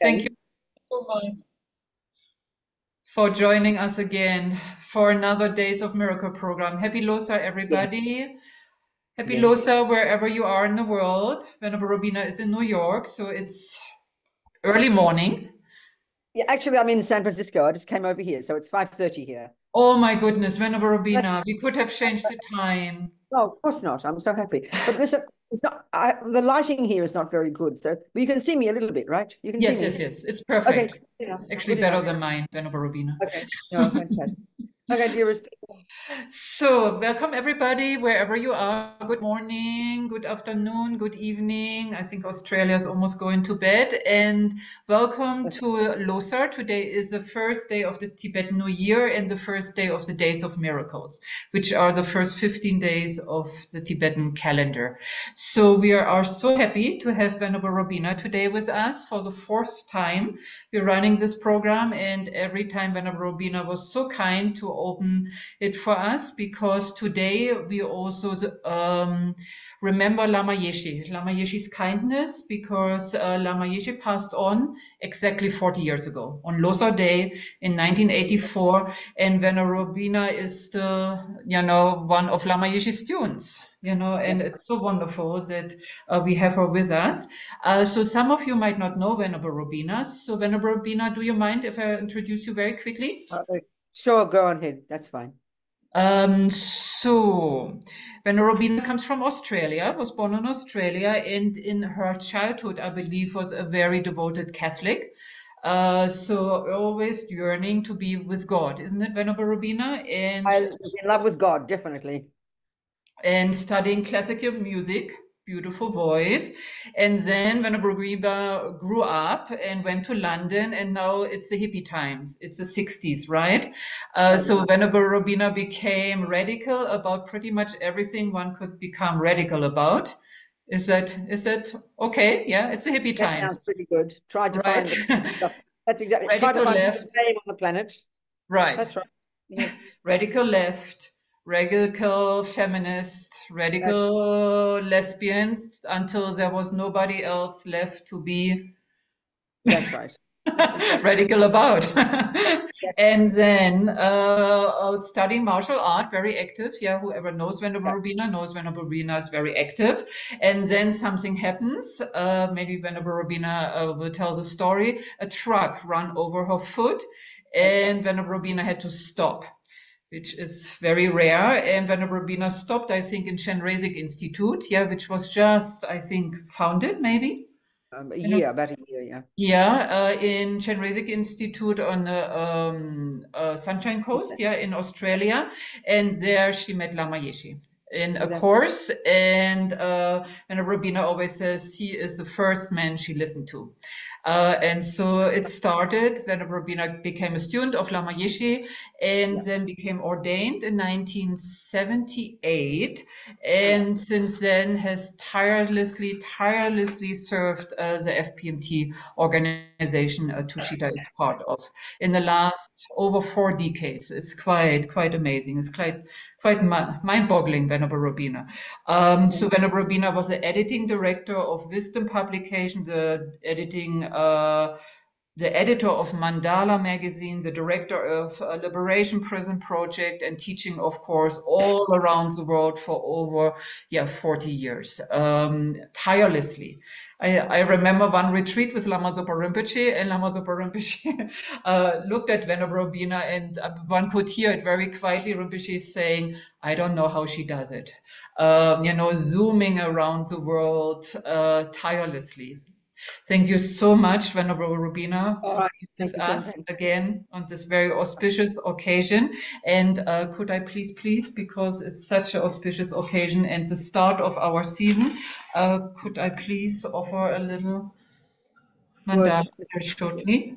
Thank you so much for joining us again for another Days of Miracle program. Happy Losar, everybody. Yes. Happy yes. Losar, wherever you are in the world. Venerable Robina is in New York, so it's early morning. Yeah, actually, I'm in San Francisco. I just came over here, so it's 5.30 here. Oh my goodness, Venerable Robina, we could have changed the time. No, of course not. I'm so happy. But listen, it's not. I, the lighting here is not very good, so but you can see me a little bit, right? You can. Yes, see yes, yes. It's perfect. Okay. Actually better than mine, Venerable Robina. Okay. No, Okay, dearest. So, welcome everybody, wherever you are. Good morning, good afternoon, good evening. I think Australia is almost going to bed. And welcome to Losar. Today is the first day of the Tibetan New Year and the first day of the Days of Miracles, which are the first 15 days of the Tibetan calendar. So, we are, are so happy to have Venerable Robina today with us for the fourth time. We're running this program, and every time Venerable Robina was so kind to open it for us because today we also um, remember Lama Yeshe, Lama Yeshe's kindness because uh, Lama Yeshe passed on exactly 40 years ago on Losar Day in 1984. And Venerable Robina is the, you know, one of Lama Yeshe's students you know, and it's so wonderful that uh, we have her with us. Uh, so some of you might not know Venerable Robina. So Venerable Robina, do you mind if I introduce you very quickly? Uh, Sure, go on ahead. That's fine. Um, so, when Robina comes from Australia, was born in Australia, and in her childhood, I believe, was a very devoted Catholic. Uh, so always yearning to be with God, isn't it, Venerable Robina? And I was in love with God, definitely. And studying classical music beautiful voice. And then when Robina grew up and went to London, and now it's the hippie times. It's the 60s, right? Uh, so Venerable Robina became radical about pretty much everything one could become radical about. Is that is that okay? Yeah, it's a hippie time. Sounds pretty good. Try to right. find That's exactly. Radical try to find left. the on the planet. Right. That's right. Yes. Radical left radical feminists, radical lesbians until there was nobody else left to be That's right. radical about. and then uh, studying martial art, very active. Yeah, whoever knows Venerable yeah. Robina knows Venerable Robina is very active. And then something happens. Uh, maybe Venerable Robina uh, will tell the story. A truck ran over her foot, and Venerable Robina had to stop which is very rare. And Venerable Robina stopped, I think, in Chenrezig Institute, yeah, which was just, I think, founded maybe. Um, a year, about a year, yeah. Yeah, uh, in Chenrezig Institute on the um, uh, Sunshine Coast, yeah, in Australia. And there she met Lama Yeshe in a That's course. And uh, and Robina always says he is the first man she listened to. Uh, and so it started when Robina became a student of Lama Yeshe and yeah. then became ordained in 1978. And since then has tirelessly, tirelessly served uh, the FPMT organization uh, Tushita is part of in the last over four decades. It's quite, quite amazing. It's quite, quite mind-boggling, Venerable Robina. Um, so Venerable Robina was the editing director of Wisdom Publication, the editing, uh, the editor of Mandala magazine, the director of uh, Liberation Prison Project, and teaching, of course, all around the world for over yeah 40 years, um, tirelessly. I, I remember one retreat with Lama Zopa Rinpoche, and Lama Zopa Rinpoche uh, looked at Venerable Robina, and uh, one could hear it very quietly. Rinpoche saying, "I don't know how she does it." Um, you know, zooming around the world uh, tirelessly. Thank you so much, Venerable Robina, All right. with us again on this very auspicious occasion. And uh, could I please, please, because it's such an auspicious occasion and the start of our season, uh, could I please offer a little mandala very shortly?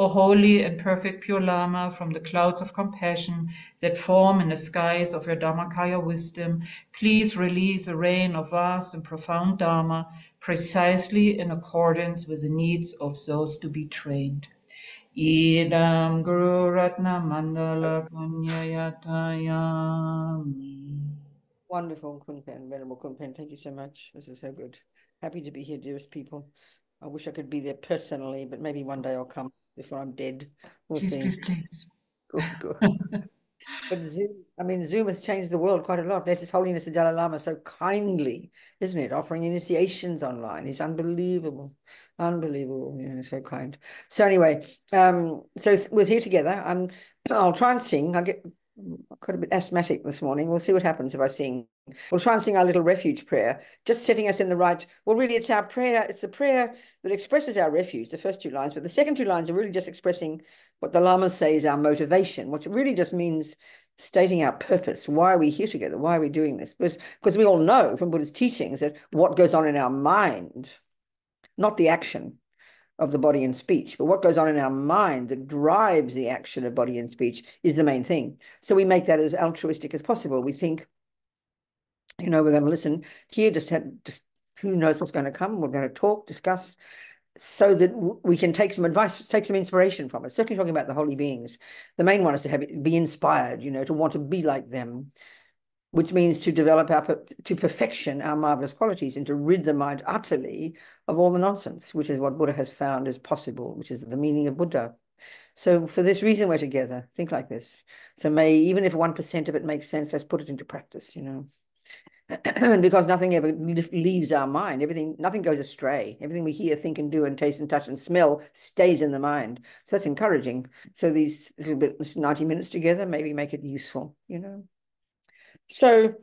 O holy and perfect pure Lama, from the clouds of compassion that form in the skies of your Dharmakaya wisdom, please release a rain of vast and profound Dharma precisely in accordance with the needs of those to be trained. Idam Guru Ratna Mandala. Wonderful, Kunpen, Venerable Kunpen. Thank you so much. This is so good. Happy to be here, dearest people. I wish I could be there personally, but maybe one day I'll come before I'm dead. We'll please, see. please, please. Good, good. but Zoom, I mean, Zoom has changed the world quite a lot. There's His Holiness the Dalai Lama so kindly, isn't it? Offering initiations online. He's unbelievable, unbelievable. You know, so kind. So anyway, um, so we're here together. I'm. I'll try and sing. I get quite a bit asthmatic this morning. We'll see what happens if I sing. We'll try and sing our little refuge prayer, just setting us in the right. Well, really, it's our prayer. It's the prayer that expresses our refuge, the first two lines. But the second two lines are really just expressing what the lamas say is our motivation, which really just means stating our purpose. Why are we here together? Why are we doing this? Because, because we all know from Buddha's teachings that what goes on in our mind, not the action, of the body and speech, but what goes on in our mind that drives the action of body and speech is the main thing. So we make that as altruistic as possible. We think, you know, we're going to listen here, just, have, just who knows what's going to come. We're going to talk, discuss, so that we can take some advice, take some inspiration from it. Certainly talking about the holy beings. The main one is to have it, be inspired, you know, to want to be like them which means to develop our to perfection our marvelous qualities and to rid the mind utterly of all the nonsense, which is what Buddha has found is possible, which is the meaning of Buddha. So for this reason, we're together. Think like this. So may even if one percent of it makes sense, let's put it into practice. You know. because nothing ever leaves our mind, everything, nothing goes astray. Everything we hear, think, and do, and taste, and touch, and smell stays in the mind. So that's encouraging. So these little bit, ninety minutes together, maybe make it useful. You know. So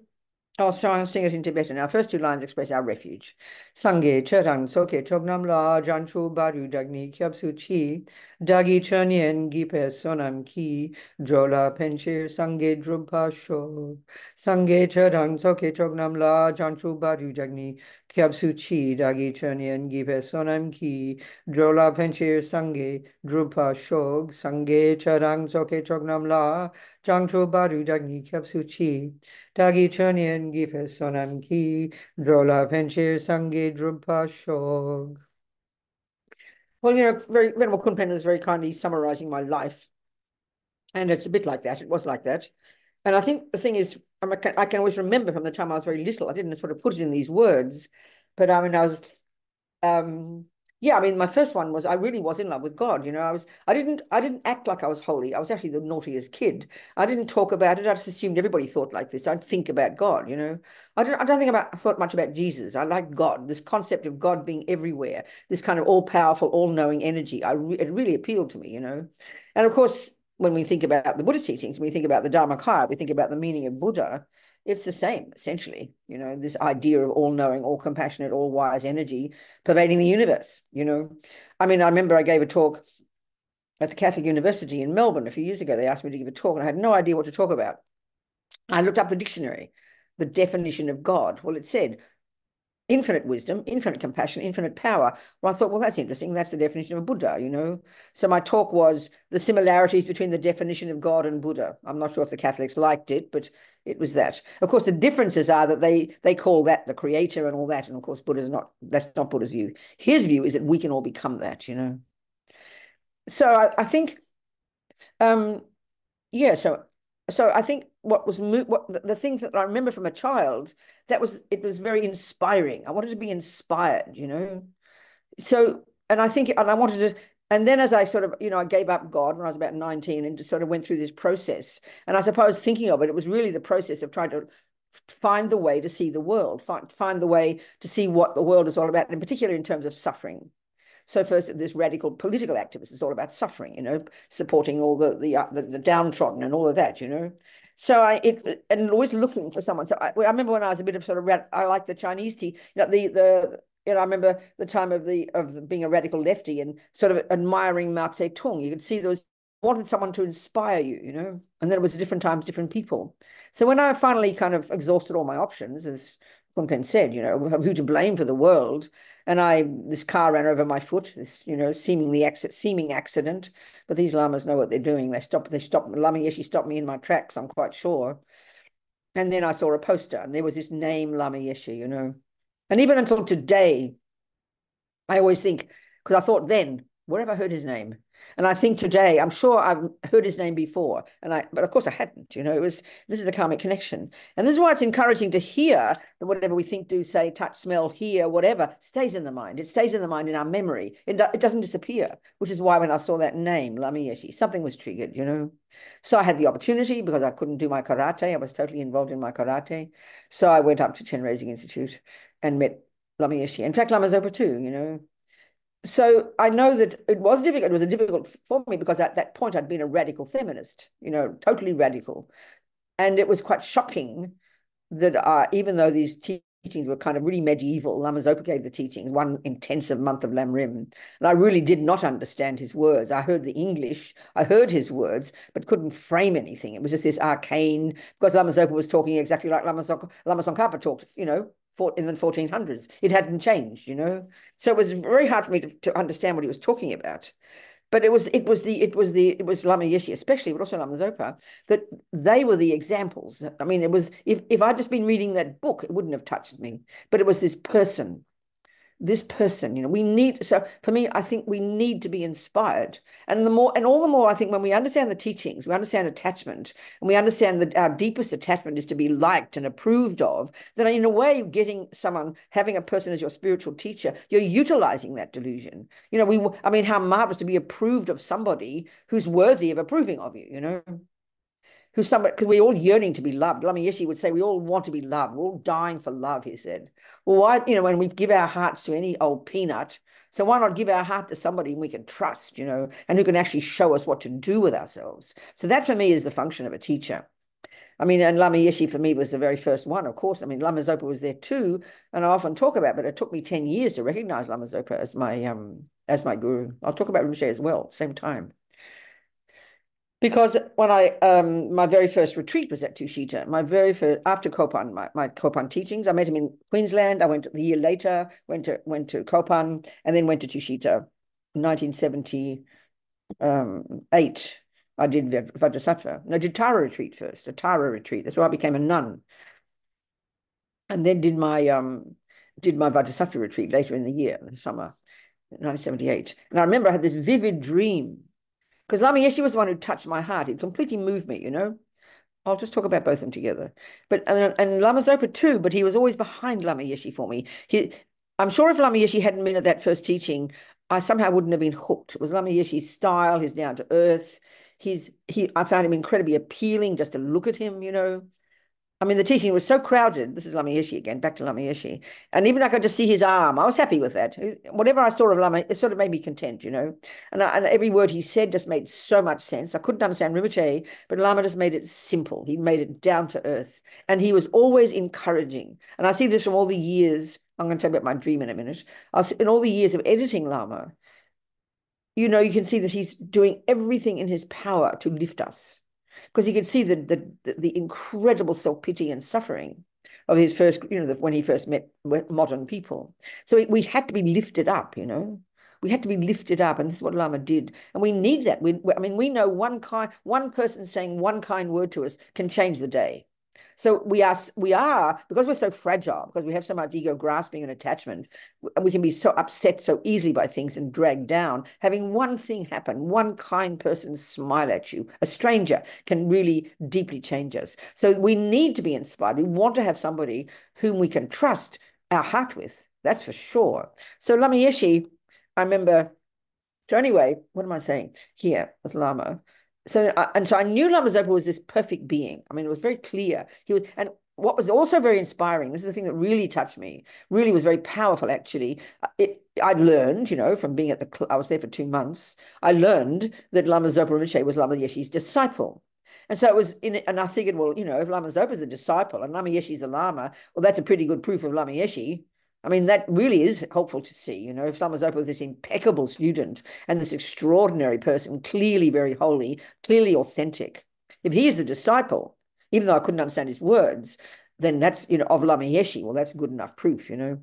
I'll and sing it in Tibetan. Our first two lines express our refuge. Sangye cherang soke chognam la janchu baru dagni kyabsu chi dagi chernyen gipe sonam ki drola penchir sangye drumpa sho Sangye cherang soke chognam la janchu baru dagni kyabsu chi dagi chernyen gipe sonam ki drola penchir sangye drumpa shog sangye cherang soke chognam la janchu baru dagni kyabsu chi dagi chernyen Drupa shog. Well, you know, very Venerable Kunpen is very kindly summarizing my life. And it's a bit like that. It was like that. And I think the thing is, I can, I can always remember from the time I was very little, I didn't sort of put it in these words, but I mean, I was um, yeah, I mean, my first one was I really was in love with God. You know, I was I didn't I didn't act like I was holy. I was actually the naughtiest kid. I didn't talk about it. I just assumed everybody thought like this. I'd think about God. You know, I don't I don't think about I thought much about Jesus. I like God. This concept of God being everywhere, this kind of all powerful, all knowing energy. I re it really appealed to me. You know, and of course, when we think about the Buddhist teachings, we think about the Dharmakaya, we think about the meaning of Buddha it's the same essentially you know this idea of all knowing all compassionate all wise energy pervading the universe you know. I mean i remember i gave a talk at the catholic university in melbourne a few years ago. They asked me to give a talk and i had no idea what to talk about. I looked up the dictionary the definition of god. Well it said infinite wisdom, infinite compassion, infinite power. Well, I thought, well, that's interesting. That's the definition of a Buddha, you know. So my talk was the similarities between the definition of God and Buddha. I'm not sure if the Catholics liked it, but it was that. Of course, the differences are that they they call that the creator and all that, and of course, Buddha's not. That's not Buddha's view. His view is that we can all become that, you know. So I, I think, um, yeah. So so I think what was what the things that I remember from a child that was it was very inspiring. I wanted to be inspired, you know. So and I think and I wanted to and then as I sort of you know I gave up God when I was about 19 and just sort of went through this process. And I suppose thinking of it, it was really the process of trying to find the way to see the world, find find the way to see what the world is all about, and in particular in terms of suffering. So first, this radical political activist is all about suffering, you know, supporting all the the, uh, the, the downtrodden and all of that, you know. So I it and always looking for someone. So I, I remember when I was a bit of sort of I like the Chinese tea, you know, the the you know, I remember the time of the of being a radical lefty and sort of admiring Mao Zedong. You could see those wanted someone to inspire you, you know, and then it was different times, different people. So when I finally kind of exhausted all my options, as Kunpen said, you know, who to blame for the world. And I, this car ran over my foot, this, you know, seemingly accident, seeming accident. But these lamas know what they're doing. They stop, they stop, Lama stopped me in my tracks, I'm quite sure. And then I saw a poster and there was this name, Lama Yeshe, you know. And even until today, I always think, because I thought then, where have I heard his name? And I think today, I'm sure I've heard his name before, and I, but of course I hadn't. You know, it was this is the karmic connection, and this is why it's encouraging to hear that whatever we think, do, say, touch, smell, hear, whatever, stays in the mind. It stays in the mind in our memory. It, it doesn't disappear. Which is why when I saw that name, Lama Yeshe, something was triggered. You know, so I had the opportunity because I couldn't do my karate. I was totally involved in my karate, so I went up to Chenrezig Institute and met Lama Yeshe. In fact, Lama Zopa too. You know, so I know that it was difficult. It was a difficult for me because at that point I'd been a radical feminist, you know, totally radical. And it was quite shocking that uh, even though these teachings were kind of really medieval, Lama Zopa gave the teachings one intensive month of Lamrim. And I really did not understand his words. I heard the English, I heard his words, but couldn't frame anything. It was just this arcane, because Lama Zopa was talking exactly like Lama, Lama Tsongkhapa talked, you know, in the 1400s. It hadn't changed, you know. So it was very hard for me to, to understand what he was talking about. But it was it was the it was the it was Lama Yeshe especially, but also Lama Zopa, that they were the examples. I mean, it was if if I'd just been reading that book, it wouldn't have touched me. But it was this person this person you know we need so for me i think we need to be inspired. And the more and all the more i think when we understand the teachings we understand attachment and we understand that our deepest attachment is to be liked and approved of then in a way getting someone having a person as your spiritual teacher you're utilizing that delusion. You know we i mean how marvelous to be approved of somebody who's worthy of approving of you you know who's somebody, because we're all yearning to be loved. Lama Yeshe would say, we all want to be loved. We're all dying for love, he said. Well, why, you know, when we give our hearts to any old peanut, so why not give our heart to somebody we can trust, you know, and who can actually show us what to do with ourselves? So that for me is the function of a teacher. I mean, and Lama Yeshe for me was the very first one, of course. I mean, Lama Zopa was there too, and I often talk about, but it took me 10 years to recognize Lama Zopa as my um as my guru. I'll talk about Rinpoche as well, same time because when I um my very first retreat was at Tushita, my very first after Kopan, my, my Kopan teachings. I met him in Queensland. I went the year later, went to went to Kopan, and then went to Tushita, 1978. I did Vajrasattva. I did Tara retreat first, a Tara retreat. That's why I became a nun. And then did my um did my Vajrasattva retreat later in the year, in the summer, 1978. And I remember I had this vivid dream because Lama was the one who touched my heart. It completely moved me, you know. I'll just talk about both of them together. But and, and Lama Zopa too, but he was always behind Lama Yeshe for me. He, I'm sure if Lama Yeshe hadn't been at that first teaching, I somehow wouldn't have been hooked. It was Lama Yeshe's style, his down to earth. He's he I found him incredibly appealing just to look at him, you know. I mean, the teaching was so crowded. This is Lama Yeshe again, back to Lama Yeshe. And even I could just see his arm. I was happy with that. Whatever I saw of Lama, it sort of made me content, you know. And, I, and every word he said just made so much sense. I couldn't understand Rinpoche, but Lama just made it simple. He made it down to earth. And he was always encouraging. And I see this from all the years. I'm going to tell you about my dream in a minute. Was, in all the years of editing Lama, you know, you can see that he's doing everything in his power to lift us because he could see the, the, the incredible self-pity and suffering of his first, you know, when he first met modern people. So we had to be lifted up, you know. We had to be lifted up, and this is what Lama did. And we need that. We, I mean, we know one kind, one person saying one kind word to us can change the day. So we are, we are, because we're so fragile, because we have so much ego grasping and attachment, and we can be so upset so easily by things and dragged down. Having one thing happen, one kind person smile at you, a stranger can really deeply change us. So we need to be inspired. We want to have somebody whom we can trust our heart with. That's for sure. So Lama Yeshe, I remember so anyway, what am I saying here with Lama? So uh, and so I knew Lama Zopa was this perfect being. I mean, it was very clear. He was, and what was also very inspiring. This is the thing that really touched me. Really was very powerful. Actually, uh, it I'd learned, you know, from being at the. I was there for two months. I learned that Lama Zopa Rinpoche was Lama Yeshe's disciple. And so it was in and I figured, well, you know, if Lama Zopa is a disciple and Lama Yeshe's a Lama, well, that's a pretty good proof of Lama Yeshe. I mean, that really is helpful to see. You know, if someone's open with this impeccable student and this extraordinary person, clearly very holy, clearly authentic, if he is a disciple, even though I couldn't understand his words, then that's, you know, of Lama Yeshe. Well, that's good enough proof, you know.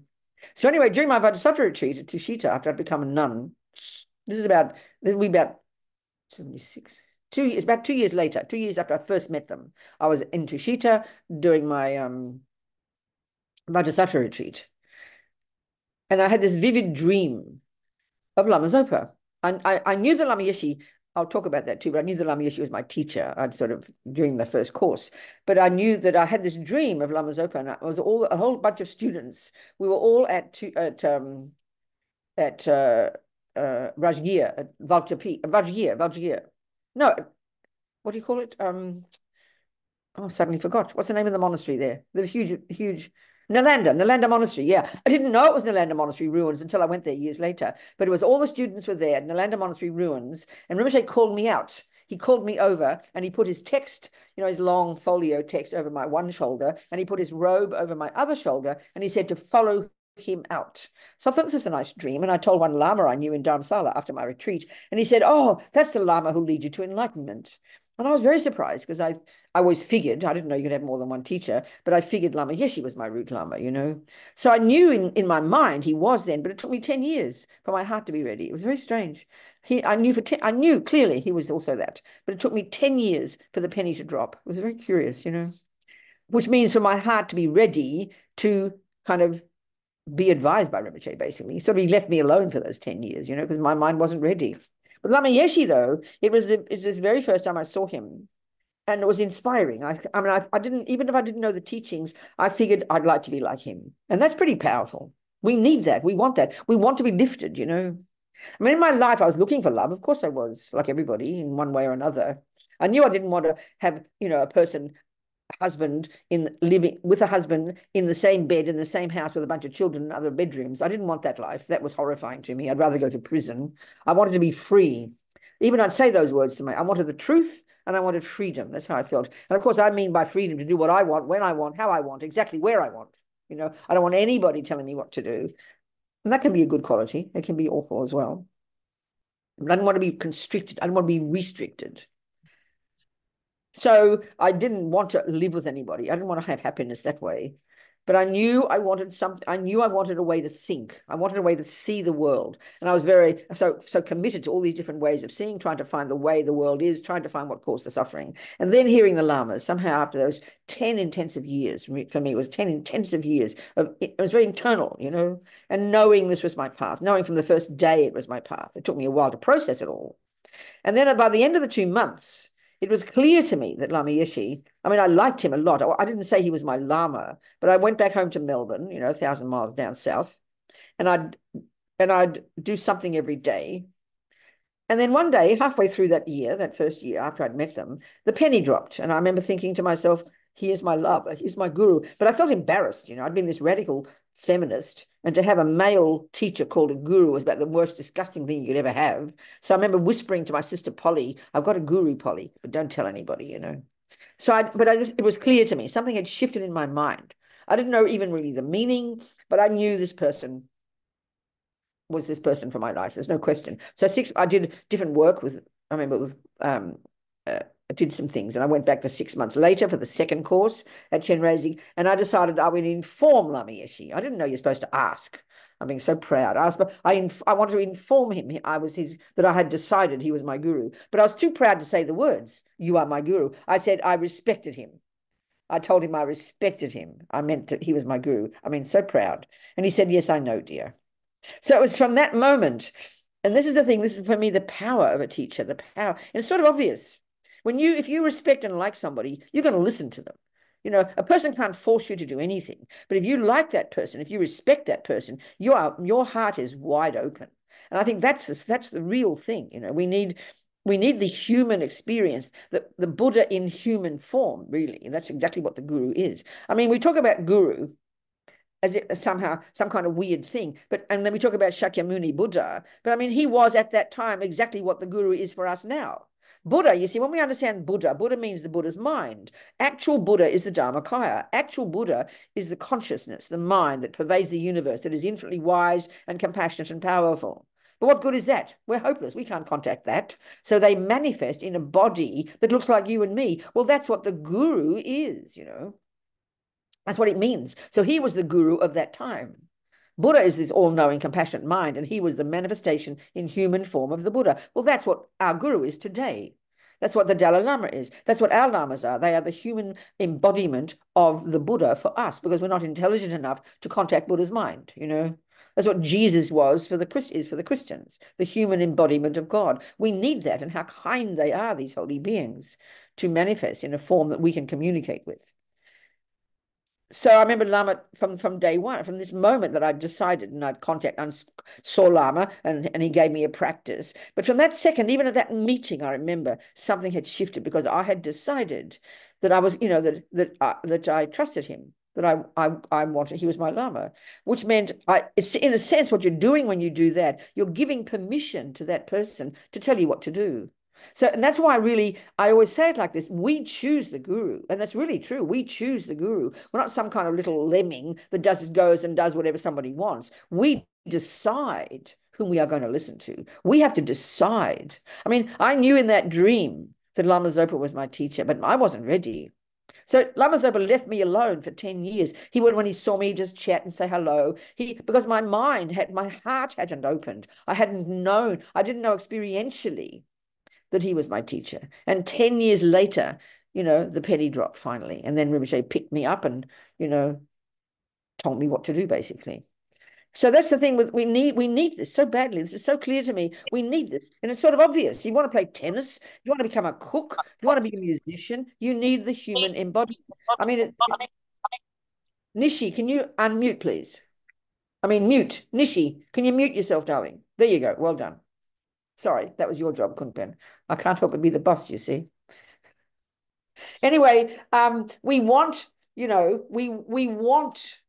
So anyway, during my Vajrasattva retreat at Tushita, after I'd become a nun, this is about, this will be about 76, two years, about two years later, two years after I first met them, I was in Tushita doing my um, Vajrasattva retreat. And I had this vivid dream of Lama Zopa. And I, I knew the Lama Yeshe I'll talk about that too, but I knew the Lama Yeshe was my teacher. I'd sort of during the first course, but I knew that I had this dream of Lama Zopa, and it was all a whole bunch of students. We were all at two, at um, at uh, uh, Rajgir, at Valchapi, Rajgir, Valgir. No, what do you call it? Um, oh, suddenly forgot. What's the name of the monastery there? The huge, huge Nalanda, Nalanda Monastery, yeah. I didn't know it was Nalanda Monastery ruins until I went there years later. But it was all the students were there, Nalanda Monastery ruins, and Rinpoche called me out. He called me over and he put his text, you know, his long folio text over my one shoulder, and he put his robe over my other shoulder, and he said to follow him out. So I thought this was a nice dream. And I told one Lama I knew in Dharamsala after my retreat. And he said, Oh, that's the Lama who'll lead you to enlightenment. And I was very surprised because I I always figured, I didn't know you could have more than one teacher, but I figured Lama Yeshe was my root Lama, you know. So I knew in, in my mind he was then, but it took me 10 years for my heart to be ready. It was very strange. He I knew for ten, I knew clearly he was also that, but it took me 10 years for the penny to drop. It was very curious, you know. Which means for my heart to be ready to kind of be advised by Rinpoche, basically. So he left me alone for those 10 years, you know, because my mind wasn't ready. But Lama Yeshe, though, it was, the, it was this very first time I saw him. And it was inspiring. I, I mean, I, I didn't, even if I didn't know the teachings, I figured I'd like to be like him. And that's pretty powerful. We need that. We want that. We want to be lifted, you know. I mean, in my life, I was looking for love. Of course, I was, like everybody, in one way or another. I knew I didn't want to have, you know, a person husband in living with a husband in the same bed in the same house with a bunch of children in other bedrooms. I didn't want that life. That was horrifying to me. I'd rather go to prison. I wanted to be free. Even I'd say those words to me. I wanted the truth and I wanted freedom. That's how I felt. And of course, I mean by freedom to do what I want, when I want, how I want, exactly where I want. You know, I don't want anybody telling me what to do. And that can be a good quality. It can be awful as well. I don't want to be constricted. I don't want to be restricted. So I didn't want to live with anybody. I didn't want to have happiness that way. But I knew I wanted something. I knew I wanted a way to think. I wanted a way to see the world, and I was very so so committed to all these different ways of seeing, trying to find the way the world is, trying to find what caused the suffering, and then hearing the lamas. Somehow, after those ten intensive years for me, it was ten intensive years of it was very internal, you know, and knowing this was my path, knowing from the first day it was my path. It took me a while to process it all, and then by the end of the two months, it was clear to me that Lama Yeshe, I mean, I liked him a lot. I didn't say he was my Lama, but I went back home to Melbourne, you know, a thousand miles down south, and I'd and I'd do something every day. And then one day, halfway through that year, that first year after I'd met them, the penny dropped. And I remember thinking to myself, he is my love, he's my guru. But I felt embarrassed, you know, I'd been this radical feminist, and to have a male teacher called a guru was about the worst disgusting thing you could ever have. So I remember whispering to my sister Polly, I've got a guru, Polly, but don't tell anybody, you know. So I, but I just, it was clear to me, something had shifted in my mind. I didn't know even really the meaning, but I knew this person was this person for my life. There's no question. So six, I did different work with, I remember it was um, uh, I did some things and I went back to six months later for the second course at Chenrezig and I decided I would inform Lama Yeshe. I didn't know you're supposed to ask. I'm being so proud. I, was, I, I wanted to inform him I was his that I had decided he was my guru, but I was too proud to say the words, you are my guru. I said I respected him. I told him I respected him. I meant that he was my guru. I mean, so proud. And he said, yes, I know, dear. So it was from that moment, and this is the thing, this is for me the power of a teacher, the power, and it's sort of obvious when you, if you respect and like somebody, you're going to listen to them. You know, a person can't force you to do anything. But if you like that person, if you respect that person, you are, your heart is wide open. And I think that's the, that's the real thing. You know, we need we need the human experience, the, the Buddha in human form, really. And that's exactly what the guru is. I mean, we talk about guru as if somehow some kind of weird thing. But and then we talk about Shakyamuni Buddha. But I mean, he was at that time exactly what the guru is for us now. Buddha, you see, when we understand Buddha, Buddha means the Buddha's mind. Actual Buddha is the Dharmakaya. Actual Buddha is the consciousness, the mind that pervades the universe, that is infinitely wise and compassionate and powerful. But what good is that? We're hopeless. We can't contact that. So they manifest in a body that looks like you and me. Well, that's what the guru is, you know. That's what it means. So he was the guru of that time. Buddha is this all knowing, compassionate mind, and he was the manifestation in human form of the Buddha. Well, that's what our guru is today. That's what the Dalai Lama is. That's what our lamas are. They are the human embodiment of the Buddha for us because we're not intelligent enough to contact Buddha's mind, you know. That's what Jesus was for the Christ is for the Christians, the human embodiment of God. We need that, and how kind they are, these holy beings, to manifest in a form that we can communicate with so I remember Lama from from day one, from this moment that I decided and I'd contact and saw Lama and, and he gave me a practice. But from that second, even at that meeting, I remember something had shifted because I had decided that I was, you know, that that I, that I trusted him, that I I I wanted he was my Lama, which meant I it's in a sense what you're doing when you do that, you're giving permission to that person to tell you what to do. So, and that's why I really, I always say it like this we choose the guru. And that's really true. We choose the guru. We're not some kind of little lemming that does goes and does whatever somebody wants. We decide whom we are going to listen to. We have to decide. I mean, I knew in that dream that Lama Zopa was my teacher, but I wasn't ready. So Lama Zopa left me alone for 10 years. He would, when he saw me, just chat and say hello. He because my mind had my heart hadn't opened. I hadn't known, I didn't know experientially that he was my teacher. And 10 years later, you know, the penny dropped finally. And then Rinpoche picked me up and, you know, told me what to do basically. So that's the thing with we need we need this so badly. This is so clear to me. We need this. And it's sort of obvious. You want to play tennis, you want to become a cook, you want to be a musician, you need the human embodiment. I mean it, it, Nishi, can you unmute please? I mean mute. Nishi, can you mute yourself, darling? There you go. Well done. Sorry, that was your job, Kunpen. I can't help but be the boss, you see. Anyway, um, we want, you know, we we want,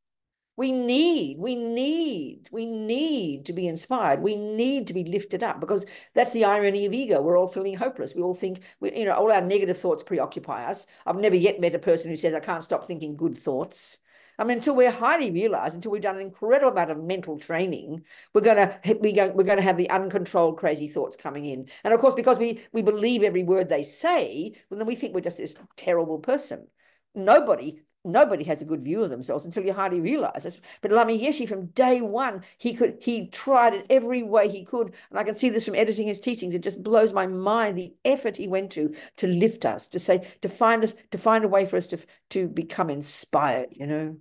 we need, we need, we need to be inspired. We need to be lifted up because that's the irony of ego. We're all feeling hopeless. We all think, we, you know, all our negative thoughts preoccupy us. I've never yet met a person who says, I can't stop thinking good thoughts. I mean, until we're highly realized, until we've done an incredible amount of mental training, we're going to be going, we're to have the uncontrolled crazy thoughts coming in. And of course, because we we believe every word they say, well, then we think we're just this terrible person. Nobody nobody has a good view of themselves until you hardly realize this. But Lama Yeshe, from day one, he could he tried it every way he could, and I can see this from editing his teachings. It just blows my mind the effort he went to to lift us, to say, to find us, to find a way for us to to become inspired. You know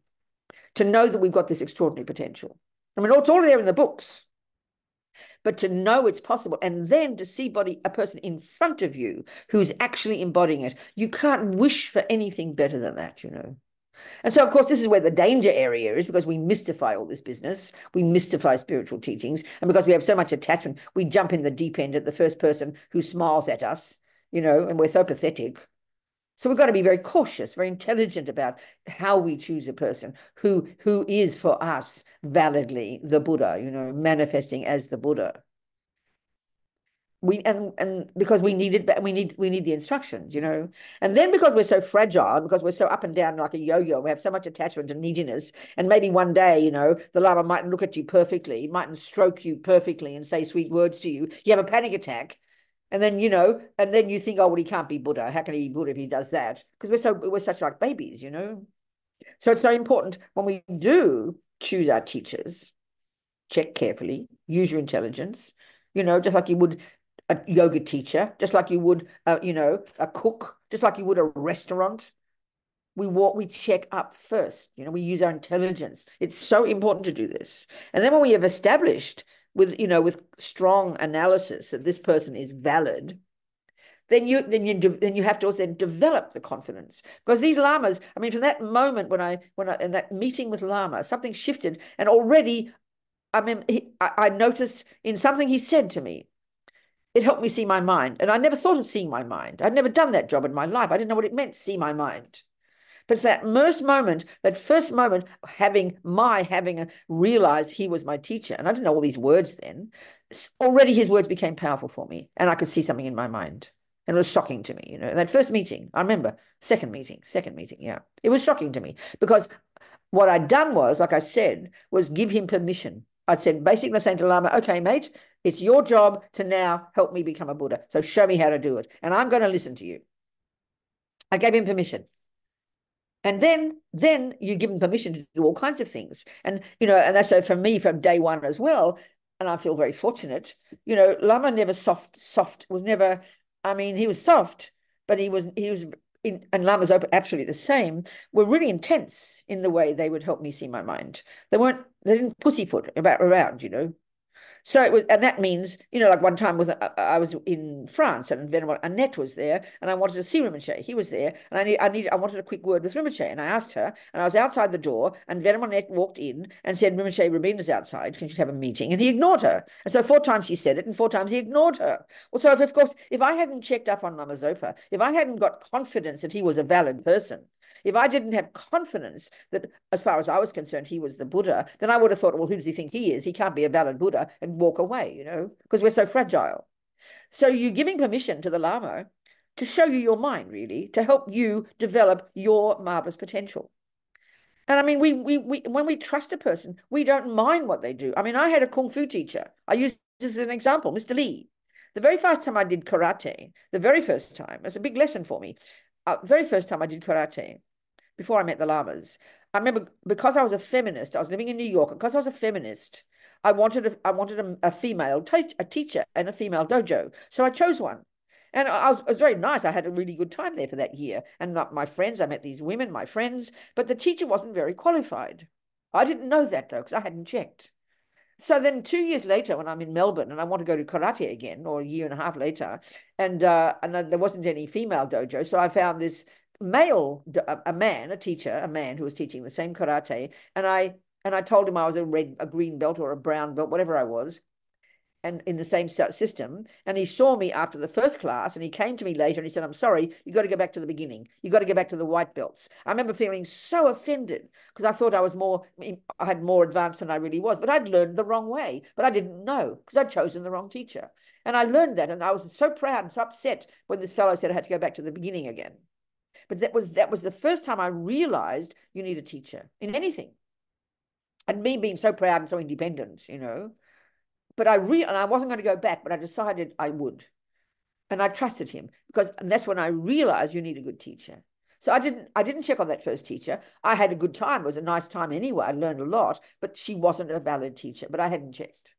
to know that we've got this extraordinary potential. I mean, it's all there in the books, but to know it's possible and then to see body a person in front of you who's actually embodying it, you can't wish for anything better than that, you know. And so, of course, this is where the danger area is because we mystify all this business. We mystify spiritual teachings. And because we have so much attachment, we jump in the deep end at the first person who smiles at us, you know, and we're so pathetic. So we've got to be very cautious, very intelligent about how we choose a person who who is for us validly the Buddha, you know, manifesting as the Buddha. We and and because we need it, we need we need the instructions, you know. And then because we're so fragile, because we're so up and down like a yo-yo, we have so much attachment and neediness. And maybe one day, you know, the Lama mightn't look at you perfectly, mightn't stroke you perfectly and say sweet words to you. You have a panic attack and then, you know, and then you think, oh, well, he can't be Buddha. How can he be Buddha if he does that? Because we're so we're such like babies, you know. So it's so important when we do choose our teachers, check carefully, use your intelligence, you know, just like you would a yoga teacher, just like you would, uh, you know, a cook, just like you would a restaurant. We walk, we check up first. You know, we use our intelligence. It's so important to do this. And then when we have established with you know with strong analysis that this person is valid then you then you then you have to also then develop the confidence. Because these lamas i mean from that moment when i when i in that meeting with lama something shifted and already i mean he, I, I noticed in something he said to me it helped me see my mind. And i never thought of seeing my mind. I'd never done that job in my life. I didn't know what it meant see my mind but that first moment, that first moment, having my having realized he was my teacher, and I didn't know all these words then, already his words became powerful for me, and I could see something in my mind. And it was shocking to me, you know. That first meeting, I remember, second meeting, second meeting, yeah. It was shocking to me because what I'd done was, like I said, was give him permission. I'd said, basically saying to Lama, okay, mate, it's your job to now help me become a Buddha. So show me how to do it. And I'm going to listen to you. I gave him permission. And then, then you give them permission to do all kinds of things. And, you know, and that's so for me from day one as well. And I feel very fortunate, you know, Lama never soft, soft was never, I mean, he was soft, but he was, he was in, and Lama Zopa, absolutely the same, were really intense in the way they would help me see my mind. They weren't, they didn't pussyfoot about around, you know. So it was, and that means, you know, like one time with uh, I was in France and then Annette was there, and I wanted to see Rinpoche. He was there, and I need, I need, I wanted a quick word with Rinpoche, and I asked her, and I was outside the door, and Venerable Annette walked in and said, "Rinpoche Robina's outside. Can you have a meeting?" And he ignored her, and so four times she said it, and four times he ignored her. Well, so if, of course, if I hadn't checked up on Lama Zopa, if I hadn't got confidence that he was a valid person, if I didn't have confidence that, as far as I was concerned, he was the Buddha, then I would have thought, well, who does he think he is? He can't be a valid Buddha and walk away, you know, because we're so fragile. So you're giving permission to the Lama to show you your mind, really, to help you develop your marvelous potential. And I mean, we, we, we, when we trust a person, we don't mind what they do. I mean, I had a kung fu teacher. I use this as an example, Mr. Lee. The very first time I did karate, the very first time, it was a big lesson for me. Uh, very first time I did karate, before I met the Lamas. I remember because I was a feminist, I was living in New York, and because I was a feminist, I wanted a, I wanted a, a female a teacher and a female dojo. So I chose one. And I was, it was very nice. I had a really good time there for that year. And my friends, I met these women, my friends, but the teacher wasn't very qualified. I didn't know that though, because I hadn't checked. So then two years later, when I'm in Melbourne and I want to go to karate again, or a year and a half later, and uh, and there wasn't any female dojo, so I found this male, a man, a teacher, a man who was teaching the same karate, and I and I told him I was a red, a green belt or a brown belt, whatever I was, and in the same system. And he saw me after the first class, and he came to me later and he said, "I'm sorry, you got to go back to the beginning. You got to go back to the white belts." I remember feeling so offended because I thought I was more, I had more advanced than I really was, but I'd learned the wrong way, but I didn't know because I'd chosen the wrong teacher, and I learned that, and I was so proud and so upset when this fellow said I had to go back to the beginning again. But that was that was the first time I realized you need a teacher in anything. And me being so proud and so independent, you know. But I re and I wasn't going to go back, but I decided I would. And I trusted him because and that's when I realized you need a good teacher. So I didn't I didn't check on that first teacher. I had a good time. It was a nice time anyway. I learned a lot, but she wasn't a valid teacher, but I hadn't checked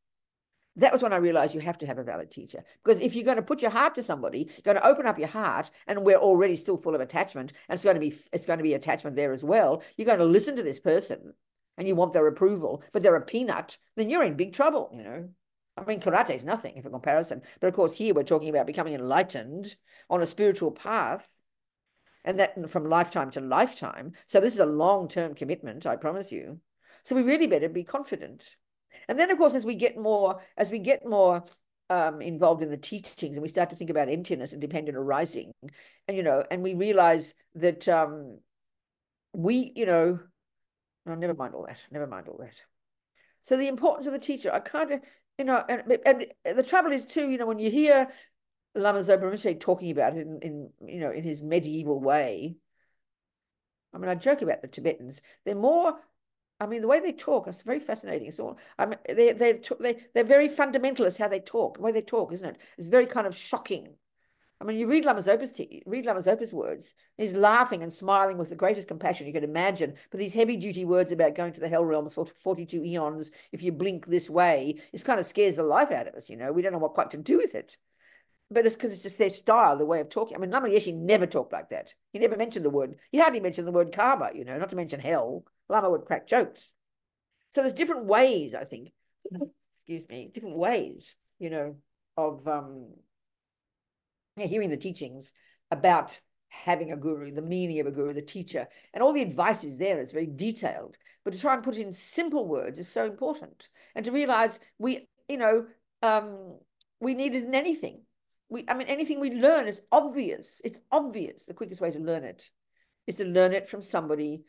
that was when I realized you have to have a valid teacher. Because if you're going to put your heart to somebody, you're going to open up your heart, and we're already still full of attachment, and it's going to be it's going to be attachment there as well. You're going to listen to this person, and you want their approval, but they're a peanut, then you're in big trouble. You know, I mean, karate is nothing for comparison, but of course here we're talking about becoming enlightened on a spiritual path. And that from lifetime to lifetime. So this is a long-term commitment, I promise you. So we really better be confident and then, of course, as we get more, as we get more um, involved in the teachings and we start to think about emptiness and dependent arising, and you know, and we realize that um, we, you know, never mind all that. Never mind all that. So the importance of the teacher, I of, you know, and, and the trouble is too, you know, when you hear Lama Zopa Rinpoche talking about it in, in, you know, in his medieval way. I mean, I joke about the Tibetans. They're more I mean, the way they talk is very fascinating. So, I mean, they they they they're very fundamentalist how they talk. The way they talk, isn't it? It's very kind of shocking. I mean, you read Lama Zopa's read Lama Zopa's words. He's laughing and smiling with the greatest compassion you can imagine. But these heavy duty words about going to the hell realms for forty two eons if you blink this way, it kind of scares the life out of us. You know, we don't know what quite to do with it. But it's because it's just their style, the way of talking. I mean, Lama Yeshe never talked like that. He never mentioned the word. He hardly mentioned the word karma. You know, not to mention hell. Lama would crack jokes. So there's different ways, I think, excuse me, different ways, you know, of um, hearing the teachings about having a guru, the meaning of a guru, the teacher, and all the advice is there. It's very detailed. But to try and put it in simple words is so important. And to realize we, you know, um, we need it in anything. We, I mean, anything we learn is obvious. It's obvious. The quickest way to learn it is to learn it from somebody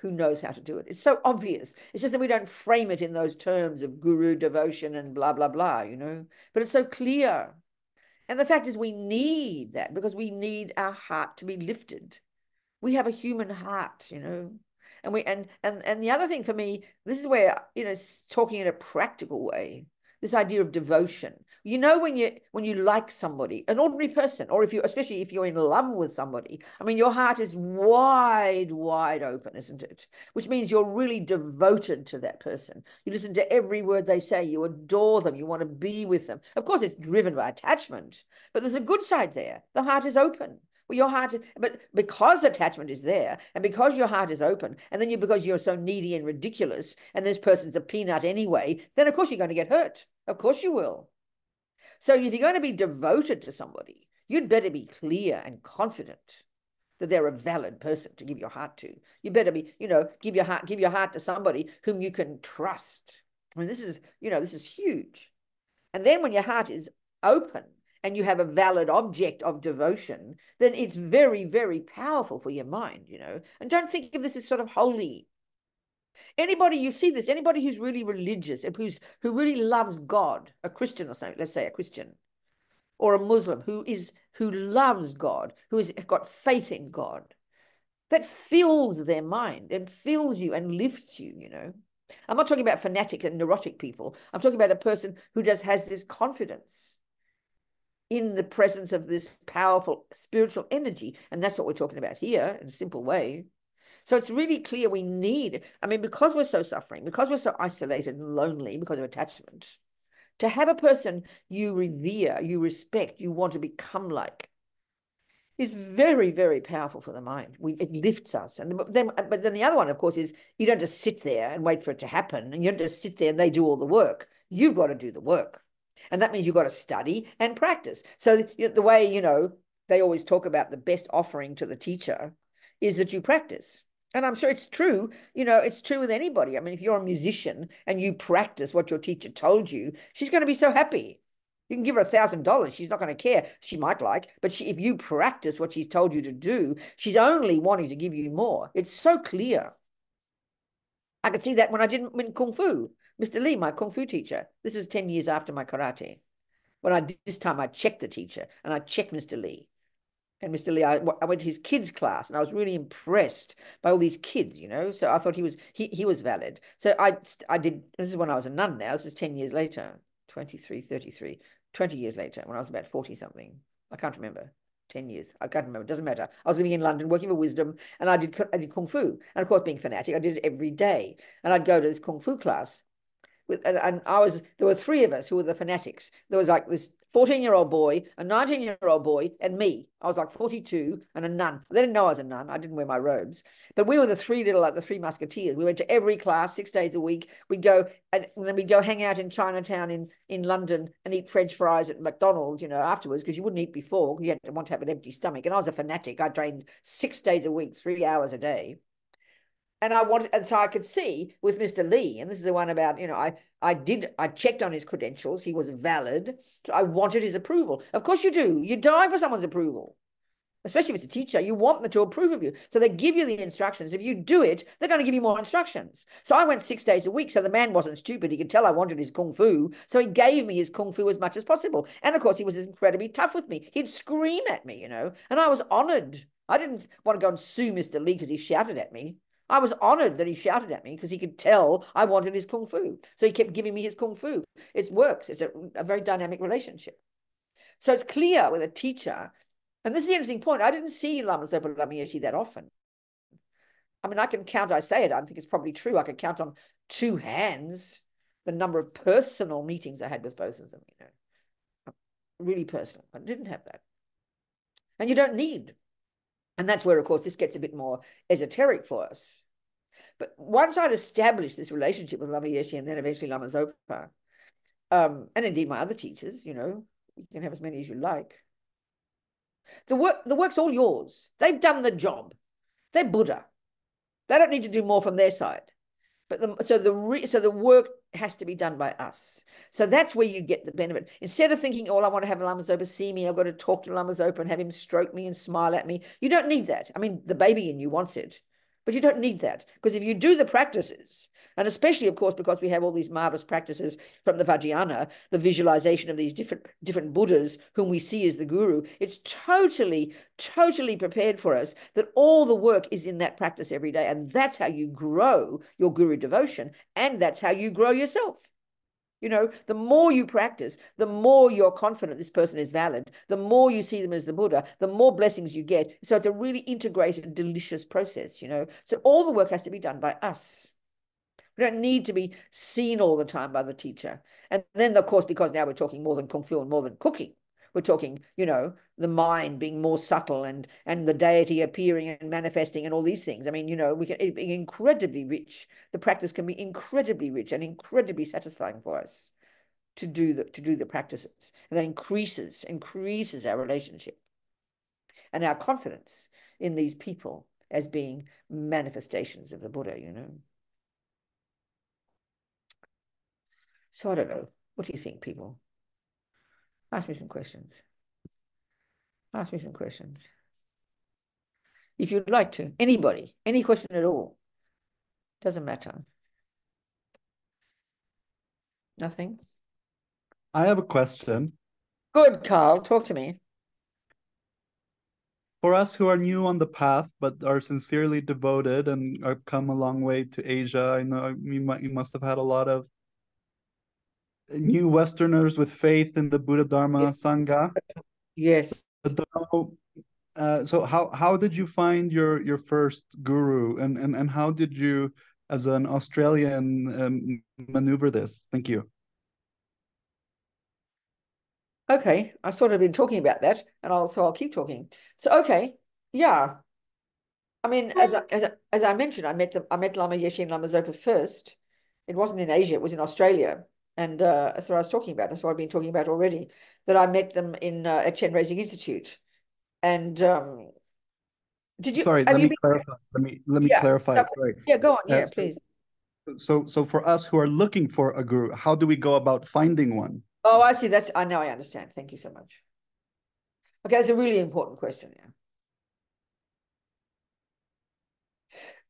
who knows how to do it. It's so obvious. It's just that we don't frame it in those terms of guru devotion and blah, blah, blah, you know, but it's so clear. And the fact is, we need that because we need our heart to be lifted. We have a human heart, you know. And we and and and the other thing for me, this is where you know talking in a practical way. This idea of devotion. You know when you when you like somebody, an ordinary person, or if you especially if you're in love with somebody, I mean your heart is wide, wide open, isn't it? Which means you're really devoted to that person. You listen to every word they say, you adore them, you want to be with them. Of course, it's driven by attachment, but there's a good side there. The heart is open. Well, your heart, but because attachment is there, and because your heart is open, and then you because you're so needy and ridiculous, and this person's a peanut anyway, then of course you're going to get hurt. Of course you will. So if you're going to be devoted to somebody, you'd better be clear and confident that they're a valid person to give your heart to. You better be, you know, give your heart, give your heart to somebody whom you can trust. I mean, this is, you know, this is huge. And then when your heart is open and you have a valid object of devotion, then it's very, very powerful for your mind, you know. And don't think of this as sort of holy. Anybody you see this, anybody who's really religious, and who's who really loves God, a Christian or something, let's say a Christian, or a Muslim who is who loves God, who has got faith in God, that fills their mind and fills you and lifts you, you know. I'm not talking about fanatic and neurotic people. I'm talking about a person who just has this confidence in the presence of this powerful spiritual energy. And that's what we're talking about here in a simple way. So it's really clear we need, I mean, because we're so suffering, because we're so isolated and lonely because of attachment, to have a person you revere, you respect, you want to become like, is very, very powerful for the mind. We, it lifts us. And then, but then the other one, of course, is you don't just sit there and wait for it to happen, and you don't just sit there and they do all the work. You've got to do the work, and that means you've got to study and practice. So the way you know they always talk about the best offering to the teacher is that you practice. And I'm sure it's true, you know, it's true with anybody. I mean, if you're a musician and you practice what your teacher told you, she's going to be so happy. You can give her a thousand dollars. She's not going to care. She might like, but she, if you practice what she's told you to do, she's only wanting to give you more. It's so clear. I could see that when I didn't win Kung Fu. Mr. Lee, my Kung Fu teacher, this was 10 years after my karate. When I this time, I checked the teacher and I checked Mr. Lee. And Mr. Lee, I, I went to his kids class and I was really impressed by all these kids, you know. So I thought he was he he was valid. So I I did this is when I was a nun now. This is 10 years later, 23, 33. 20 years later, when I was about 40 something. I can't remember. 10 years. I can't remember. It doesn't matter. I was living in London, working for Wisdom, and I did, I did Kung Fu. And of course, being fanatic, I did it every day. And I'd go to this Kung Fu class. With, and, and I was, there were three of us who were the fanatics. There was like this 14 year old boy, a 19 year old boy, and me. I was like 42 and a nun. They didn't know I was a nun. I didn't wear my robes. But we were the three little, like the three musketeers. We went to every class six days a week. We'd go and, then we'd go hang out in Chinatown in, in London and eat French fries at McDonald's, you know, afterwards, because you wouldn't eat before you had to want to have an empty stomach. And I was a fanatic. I trained six days a week, three hours a day and I wanted, and so I could see with Mr. Lee, and this is the one about, you know, I, I did, I checked on his credentials. He was valid. So I wanted his approval. Of course you do. You die for someone's approval, especially if it's a teacher. You want them to approve of you. So they give you the instructions. If you do it, they're going to give you more instructions. So I went six days a week. So the man wasn't stupid. He could tell I wanted his kung fu. So he gave me his kung fu as much as possible. And of course, he was incredibly tough with me. He'd scream at me, you know, and I was honored. I didn't want to go and sue Mr. Lee because he shouted at me. I was honored that he shouted at me because he could tell I wanted his kung fu. So he kept giving me his kung fu. It works. It's a, a very dynamic relationship. So it's clear with a teacher, and this is the interesting point. I didn't see Lama Zopa Lama Yeshe that often. I mean, I can count, I say it, I think it's probably true. I can count on two hands the number of personal meetings I had with both of them, you know, really personal. I didn't have that. And you don't need and that's where, of course, this gets a bit more esoteric for us. But once I'd established this relationship with Lama Yeshe and then eventually Lama Zopa, um, and indeed my other teachers, you know, you can have as many as you like. The work, the work's all yours. They've done the job. They're Buddha. They don't need to do more from their side. But the, so the re, so the work has to be done by us. So that's where you get the benefit. Instead of thinking, oh, I want to have Lama Zopa see me, I've got to talk to Lama Zopa and have him stroke me and smile at me. You don't need that. I mean, the baby in you wants it, but you don't need that. Because if you do the practices, and especially, of course, because we have all these marvelous practices from the Vajrayana, the visualization of these different different Buddhas whom we see as the guru, it's totally, totally prepared for us that all the work is in that practice every day. And that's how you grow your guru devotion. And that's how you grow yourself. You know, the more you practice, the more you're confident this person is valid, the more you see them as the Buddha, the more blessings you get. So it's a really integrated, delicious process, you know. So all the work has to be done by us. We don't need to be seen all the time by the teacher. And then, of course, because now we're talking more than Kung Fu and more than cooking, we're talking, you know, the mind being more subtle and and the deity appearing and manifesting and all these things. I mean, you know, we can it be incredibly rich. The practice can be incredibly rich and incredibly satisfying for us to do the to do the practices. And that increases, increases our relationship and our confidence in these people as being manifestations of the Buddha, you know. So I don't know. What do you think, people? Ask me some questions. Ask me some questions. If you'd like to, anybody, any question at all, doesn't matter. Nothing? I have a question. Good, Carl. Talk to me. For us who are new on the path but are sincerely devoted and have come a long way to Asia, I know you might you must have had a lot of new Westerners with faith in the Buddha Dharma Yes. Sangha. Yes. Uh, so how how did you find your your first guru and and and how did you as an Australian um, maneuver this? Thank you. Okay. I sort of been talking about that, and I'll so I'll keep talking. So okay, yeah. I mean, as I, as I, as I mentioned, I met the, I met Lama Yeshe Lama Zopa first. It wasn't in Asia; it was in Australia, and uh, that's what I was talking about. That's what I've been talking about already. That I met them in uh, at Chenrezig Institute, and um, did you? Sorry, let you me clarify. Let me let me Yeah, clarify. no, Sorry. Yeah, go on. Uh, Yeah, so- please. So so for us who are looking for a guru, how do we go about finding one? Oh, I see. That's I know. I understand. Thank you so much. Okay, that's a really important question. Yeah.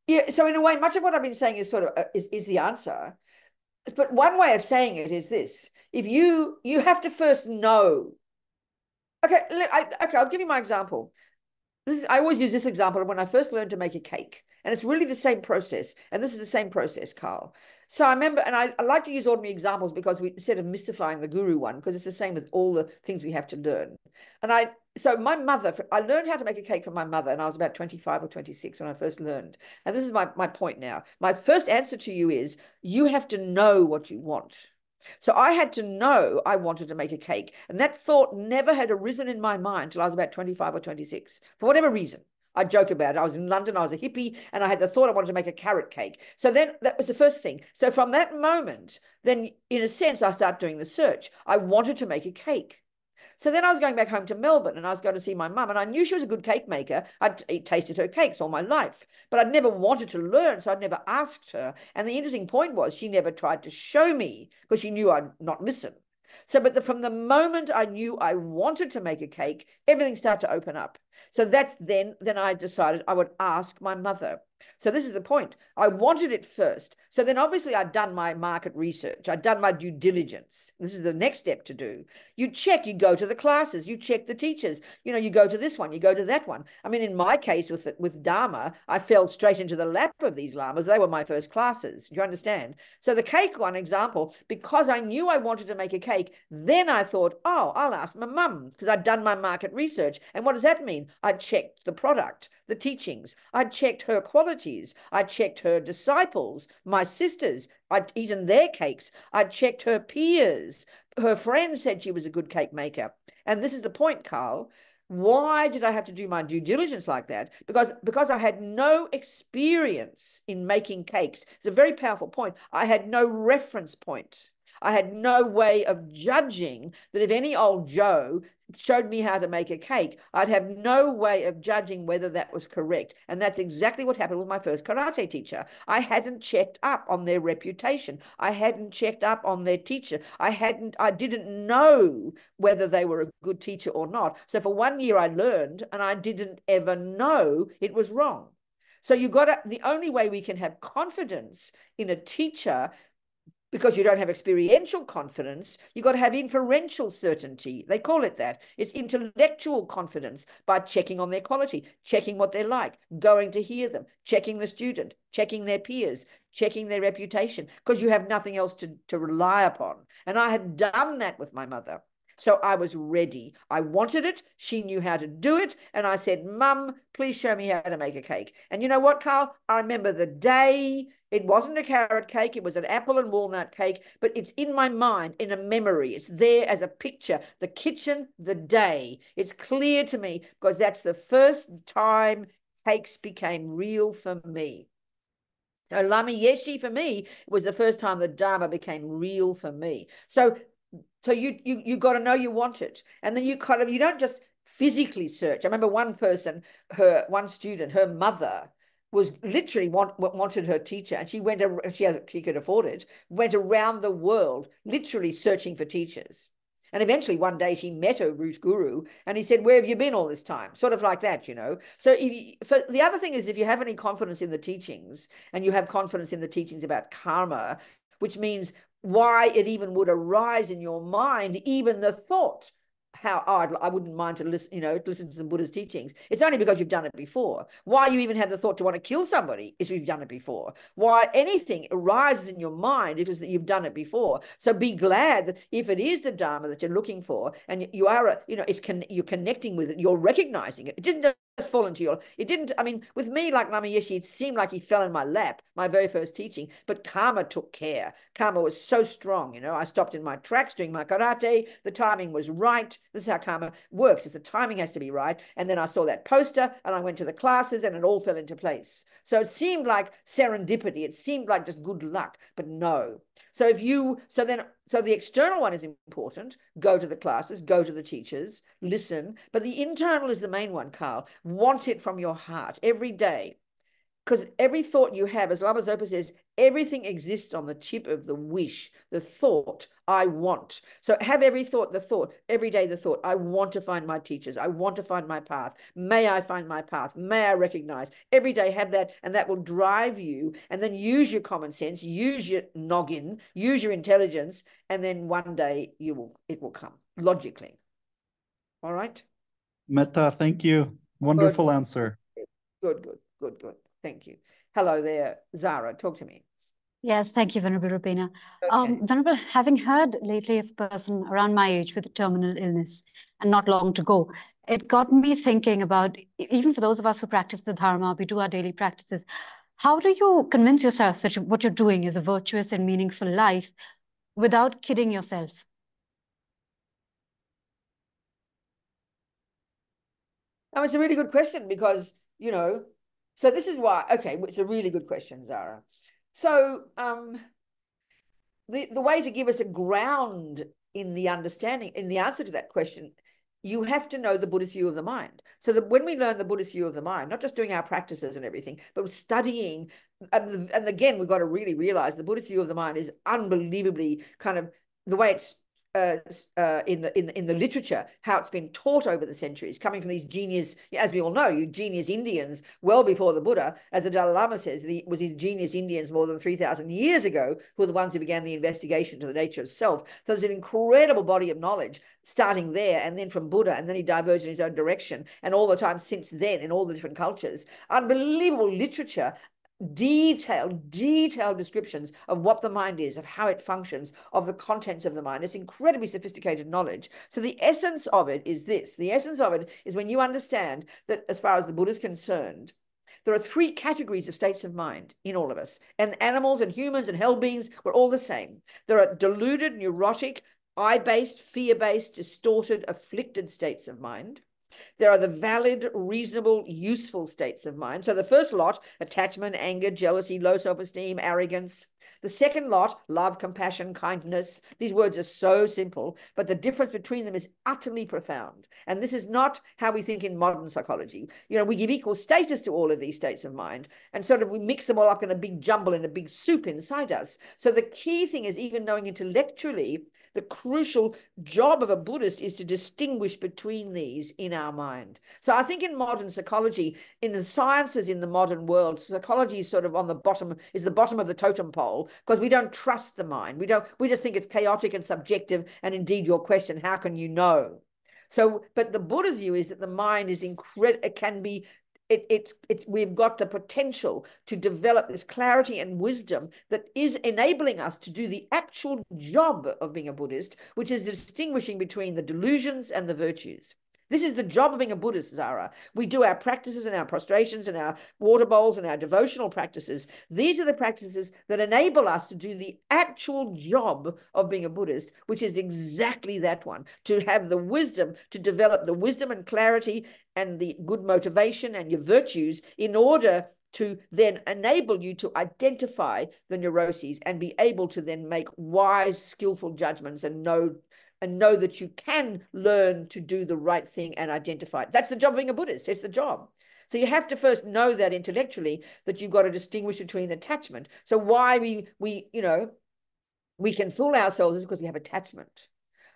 Yeah. So in a way, much of what I've been saying is sort of uh, is is the answer. But one way of saying it is this: if you you have to first know. Okay. I, okay. I'll give you my example. This is, I always use this example when I first learned to make a cake, and it's really the same process. And this is the same process, Carl. So I remember, and I, I like to use ordinary examples because we instead of mystifying the guru one, because it's the same with all the things we have to learn. And I, so my mother, I learned how to make a cake from my mother, and I was about 25 or 26 when I first learned. And this is my, my point now. My first answer to you is you have to know what you want. So I had to know I wanted to make a cake. And that thought never had arisen in my mind until I was about 25 or 26, for whatever reason. I joke about it. I was in London, I was a hippie, and I had the thought I wanted to make a carrot cake. So then that was the first thing. So from that moment, then in a sense, I started doing the search. I wanted to make a cake. So then I was going back home to Melbourne and I was going to see my mum, and I knew she was a good cake maker. I'd tasted her cakes all my life, but I'd never wanted to learn, so I'd never asked her. And the interesting point was she never tried to show me because she knew I'd not listen. So, but the, from the moment I knew I wanted to make a cake, everything started to open up. So that's then, then I decided I would ask my mother. So this is the point. I wanted it first. So then obviously I'd done my market research. I'd done my due diligence. This is the next step to do. You check, you go to the classes, you check the teachers. You know, you go to this one, you go to that one. I mean, in my case with with Dharma, I fell straight into the lap of these lamas. They were my first classes. You understand? So the cake one example, because I knew I wanted to make a cake, then I thought, oh, I'll ask my mum because I'd done my market research. And what does that mean? I'd checked the product, the teachings. I'd checked her qualities. I checked her disciples, my sisters. I'd eaten their cakes. I'd checked her peers. Her friends said she was a good cake maker. And this is the point, Carl. Why did I have to do my due diligence like that? Because because I had no experience in making cakes. It's a very powerful point. I had no reference point. I had no way of judging that if any old Joe showed me how to make a cake, I'd have no way of judging whether that was correct. And that's exactly what happened with my first karate teacher. I hadn't checked up on their reputation. I hadn't checked up on their teacher. I hadn't, I didn't know whether they were a good teacher or not. So for one year I learned and I didn't ever know it was wrong. So you got to, the only way we can have confidence in a teacher because you don't have experiential confidence, you've got to have inferential certainty. They call it that. It's intellectual confidence by checking on their quality, checking what they're like, going to hear them, checking the student, checking their peers, checking their reputation, because you have nothing else to, to rely upon. And I had done that with my mother. So I was ready. I wanted it. She knew how to do it. And I said, Mum, please show me how to make a cake. And you know what, Carl? I remember the day. It wasn't a carrot cake. It was an apple and walnut cake, but it's in my mind, in a memory. It's there as a picture. The kitchen, the day. It's clear to me because that's the first time cakes became real for me. So Lama Yeshe for me was the first time the Dharma became real for me. So so you you you got to know you want it, and then you kind of you don't just physically search. I remember one person, her one student, her mother was literally want, wanted her teacher, and she went. She had, she could afford it. Went around the world, literally searching for teachers. And eventually, one day, she met her root guru, and he said, "Where have you been all this time?" Sort of like that, you know. So, you, for, the other thing is, if you have any confidence in the teachings, and you have confidence in the teachings about karma, which means why it even would arise in your mind, even the thought how oh, I wouldn't mind to listen, you know, listen to some Buddha's teachings. It's only because you've done it before. Why you even have the thought to want to kill somebody is you've done it before. Why anything arises in your mind it is that you've done it before. So be glad that if it is the Dharma that you're looking for, and you are, a, you know, it's con- you're connecting with it, you're recognizing it. It didn't fall into your it didn't i mean with me like lama yeshe it seemed like he fell in my lap my very first teaching but karma took care. Karma was so strong you know i stopped in my tracks doing my karate. The timing was right. This is how karma works is the timing has to be right. And then i saw that poster and i went to the classes and it all fell into place. So it seemed like serendipity. It seemed like just good luck but no so if you, so then, so the external one is important. Go to the classes, go to the teachers, listen. But the internal is the main one, Carl. Want it from your heart every day because every thought you have, as Lama Zopa says, everything exists on the tip of the wish, the thought, I want. So have every thought, the thought, every day the thought, I want to find my teachers. I want to find my path. May I find my path? May I recognize? Every day have that, and that will drive you. And then use your common sense, use your noggin, use your intelligence, and then one day you will it will come logically. All right. Metta, thank you. Wonderful good. answer. Good, good, good, good. Thank you. Hello there, Zara. Talk to me. Yes, thank you, Venerable Robina. Okay. Um, Venerable, having heard lately of a person around my age with a terminal illness and not long to go, it got me thinking about, even for those of us who practice the Dharma, we do our daily practices, how do you convince yourself that you, what you're doing is a virtuous and meaningful life without kidding yourself? That was a really good question because, you know, so this is why, okay, it's a really good question, Zara. So um, the, the way to give us a ground in the understanding, in the answer to that question, you have to know the Buddhist view of the mind. So that when we learn the Buddhist view of the mind, not just doing our practices and everything, but studying, and, and again, we've got to really realize the Buddhist view of the mind is unbelievably kind of the way it's uh, uh, in the in the in the literature how it's been taught over the centuries, coming from these genius, as we all know, you genius Indians, well before the Buddha, as the Dalai Lama says, the, was these genius Indians more than three thousand years ago who are the ones who began the investigation to the nature of self. So there's an incredible body of knowledge starting there, and then from Buddha, and then he diverged in his own direction, and all the time since then in all the different cultures, unbelievable literature detailed, detailed descriptions of what the mind is, of how it functions, of the contents of the mind. It's incredibly sophisticated knowledge. So the essence of it is this. The essence of it is when you understand that as far as the Buddha is concerned, there are three categories of states of mind in all of us. And animals and humans and hell beings, we're all the same. There are deluded, neurotic, eye based, fear-based, distorted, afflicted states of mind. There are the valid, reasonable, useful states of mind. So the first lot, attachment, anger, jealousy, low self-esteem, arrogance. The second lot, love, compassion, kindness. These words are so simple, but the difference between them is utterly profound. And this is not how we think in modern psychology. You know, we give equal status to all of these states of mind and sort of we mix them all up in a big jumble in a big soup inside us. So the key thing is even knowing intellectually the crucial job of a Buddhist is to distinguish between these in our mind. So I think in modern psychology, in the sciences in the modern world, psychology is sort of on the bottom, is the bottom of the totem pole because we don't trust the mind. We don't, we just think it's chaotic and subjective. And indeed, your question, how can you know? So, but the Buddha's view is that the mind is incredible, it can be it, it's it's we've got the potential to develop this clarity and wisdom that is enabling us to do the actual job of being a Buddhist, which is distinguishing between the delusions and the virtues. This is the job of being a Buddhist, Zara. We do our practices and our prostrations and our water bowls and our devotional practices. These are the practices that enable us to do the actual job of being a Buddhist, which is exactly that one to have the wisdom, to develop the wisdom and clarity and the good motivation and your virtues in order to then enable you to identify the neuroses and be able to then make wise, skillful judgments and know and know that you can learn to do the right thing and identify it. That's the job of being a Buddhist. It's the job. So you have to first know that intellectually that you've got to distinguish between attachment. So why we we you know we can fool ourselves is because we have attachment.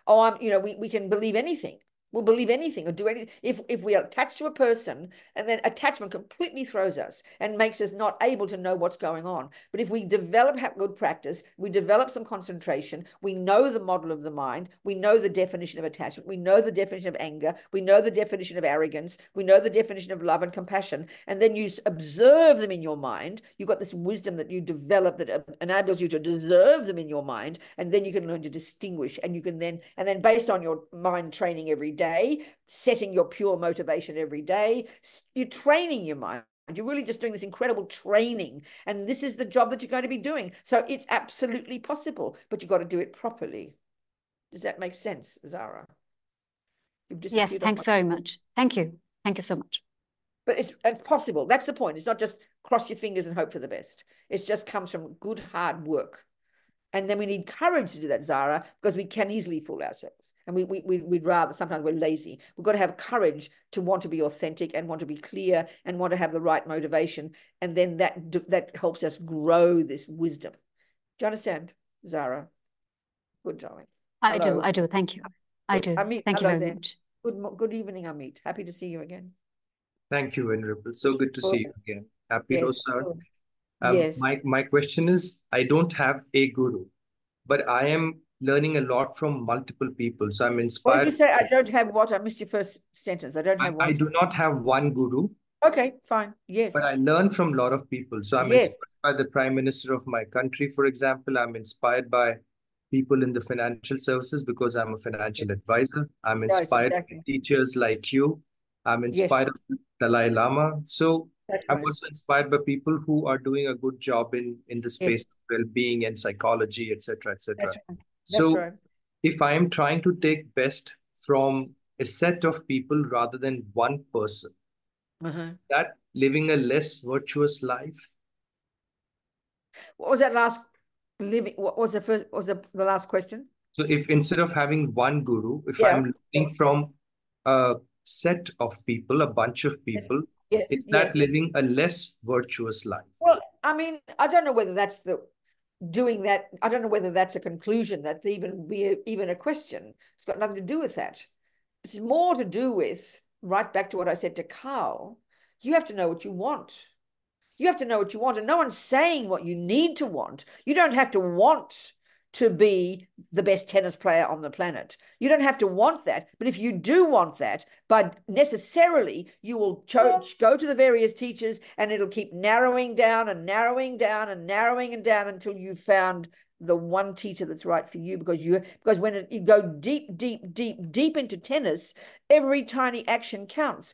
Oh, I'm you know we we can believe anything will believe anything or do anything. If, if we are attached to a person and then attachment completely throws us and makes us not able to know what's going on. But if we develop good practice, we develop some concentration, we know the model of the mind, we know the definition of attachment, we know the definition of anger, we know the definition of arrogance, we know the definition of love and compassion, and then you observe them in your mind, you've got this wisdom that you develop that uh, enables you to deserve them in your mind, and then you can learn to distinguish, and you can then, and then based on your mind training every day, day, setting your pure motivation every day. You're training your mind. You're really just doing this incredible training. And this is the job that you're going to be doing. So it's absolutely possible, but you've got to do it properly. Does that make sense, Zara? yes, thanks very much. Thank you. Thank you so much. But it's, it's possible. That's the point. It's not just cross your fingers and hope for the best. It just comes from good, hard work. And then we need courage to do that, Zara, because we can easily fool ourselves. And we, we, we'd rather, sometimes we're lazy. We've got to have courage to want to be authentic and want to be clear and want to have the right motivation. And then that, that helps us grow this wisdom. Do you understand, Zara? Good, darling. I hello. do, I do. Thank you. I do. Amit, Thank you very there. much. Good, good evening, Amit. Happy to see you again. Thank you, Venerable. So good to see you again. Happy yes, sir. Um, yes. My, my question is I don't have a guru, but I am learning a lot from multiple people. So I'm inspired. What did you say? I don't have what? I missed your first sentence. I don't have I, I do not have one guru. Okay, fine. Yes. But I learn from a lot of people. So I'm yes. inspired by the prime minister of my country, for example. I'm inspired by people in the financial services because I'm a financial advisor. I'm inspired exactly. by teachers like you. I'm inspired yes. by Dalai Lama. So that's I'm right. also inspired by people who are doing a good job in in the space yes. of well-being and psychology, etc., etc. Right. So, right. if I am trying to take best from a set of people rather than one person, uh-huh. that living a less virtuous life. What was that last living? What was the first? Was the, the last question? So, if instead of having one guru, if yeah. I'm learning from a set of people, a bunch of people, Yes, is that yes. living a less virtuous life? Well, I mean, I don't know whether that's the doing that. I don't know whether that's a conclusion. That's even be a, even a question. It's got nothing to do with that. It's more to do with right back to what I said to Carl. You have to know what you want. You have to know what you want, and no one's saying what you need to want. You don't have to want to be the best tennis player on the planet. You don't have to want that, but if you do want that, but necessarily you will cho- go to the various teachers and it'll keep narrowing down and narrowing down and narrowing and down until you've found the one teacher that's right for you because you because when it, you go deep deep deep deep into tennis every tiny action counts.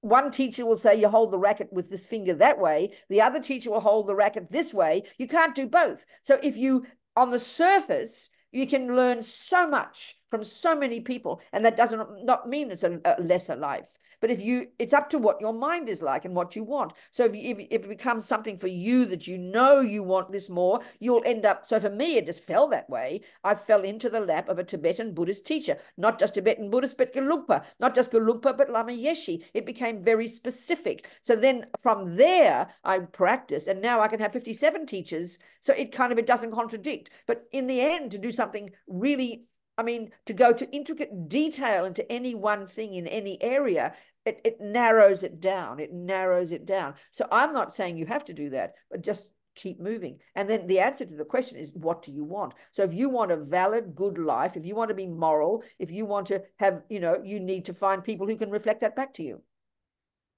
One teacher will say you hold the racket with this finger that way. The other teacher will hold the racket this way. You can't do both. So if you on the surface, you can learn so much from so many people and that doesn't not mean it's a, a, lesser life. But if you it's up to what your mind is like and what you want. So if, you, if, if it becomes something for you that you know you want this more you'll end up so for me it just fell that way. I fell into the lap of a tibetan buddhist teacher. Not just tibetan buddhist but gelugpa not just gelugpa but lama yeshe it became very specific. So then from there i practice and now i can have 57 teachers. So it kind of it doesn't contradict. But in the end to do something really I mean, to go to intricate detail into any one thing in any area, it, it narrows it down. It narrows it down. So I'm not saying you have to do that, but just keep moving. And then the answer to the question is, what do you want? So if you want a valid, good life, if you want to be moral, if you want to have, you know, you need to find people who can reflect that back to you.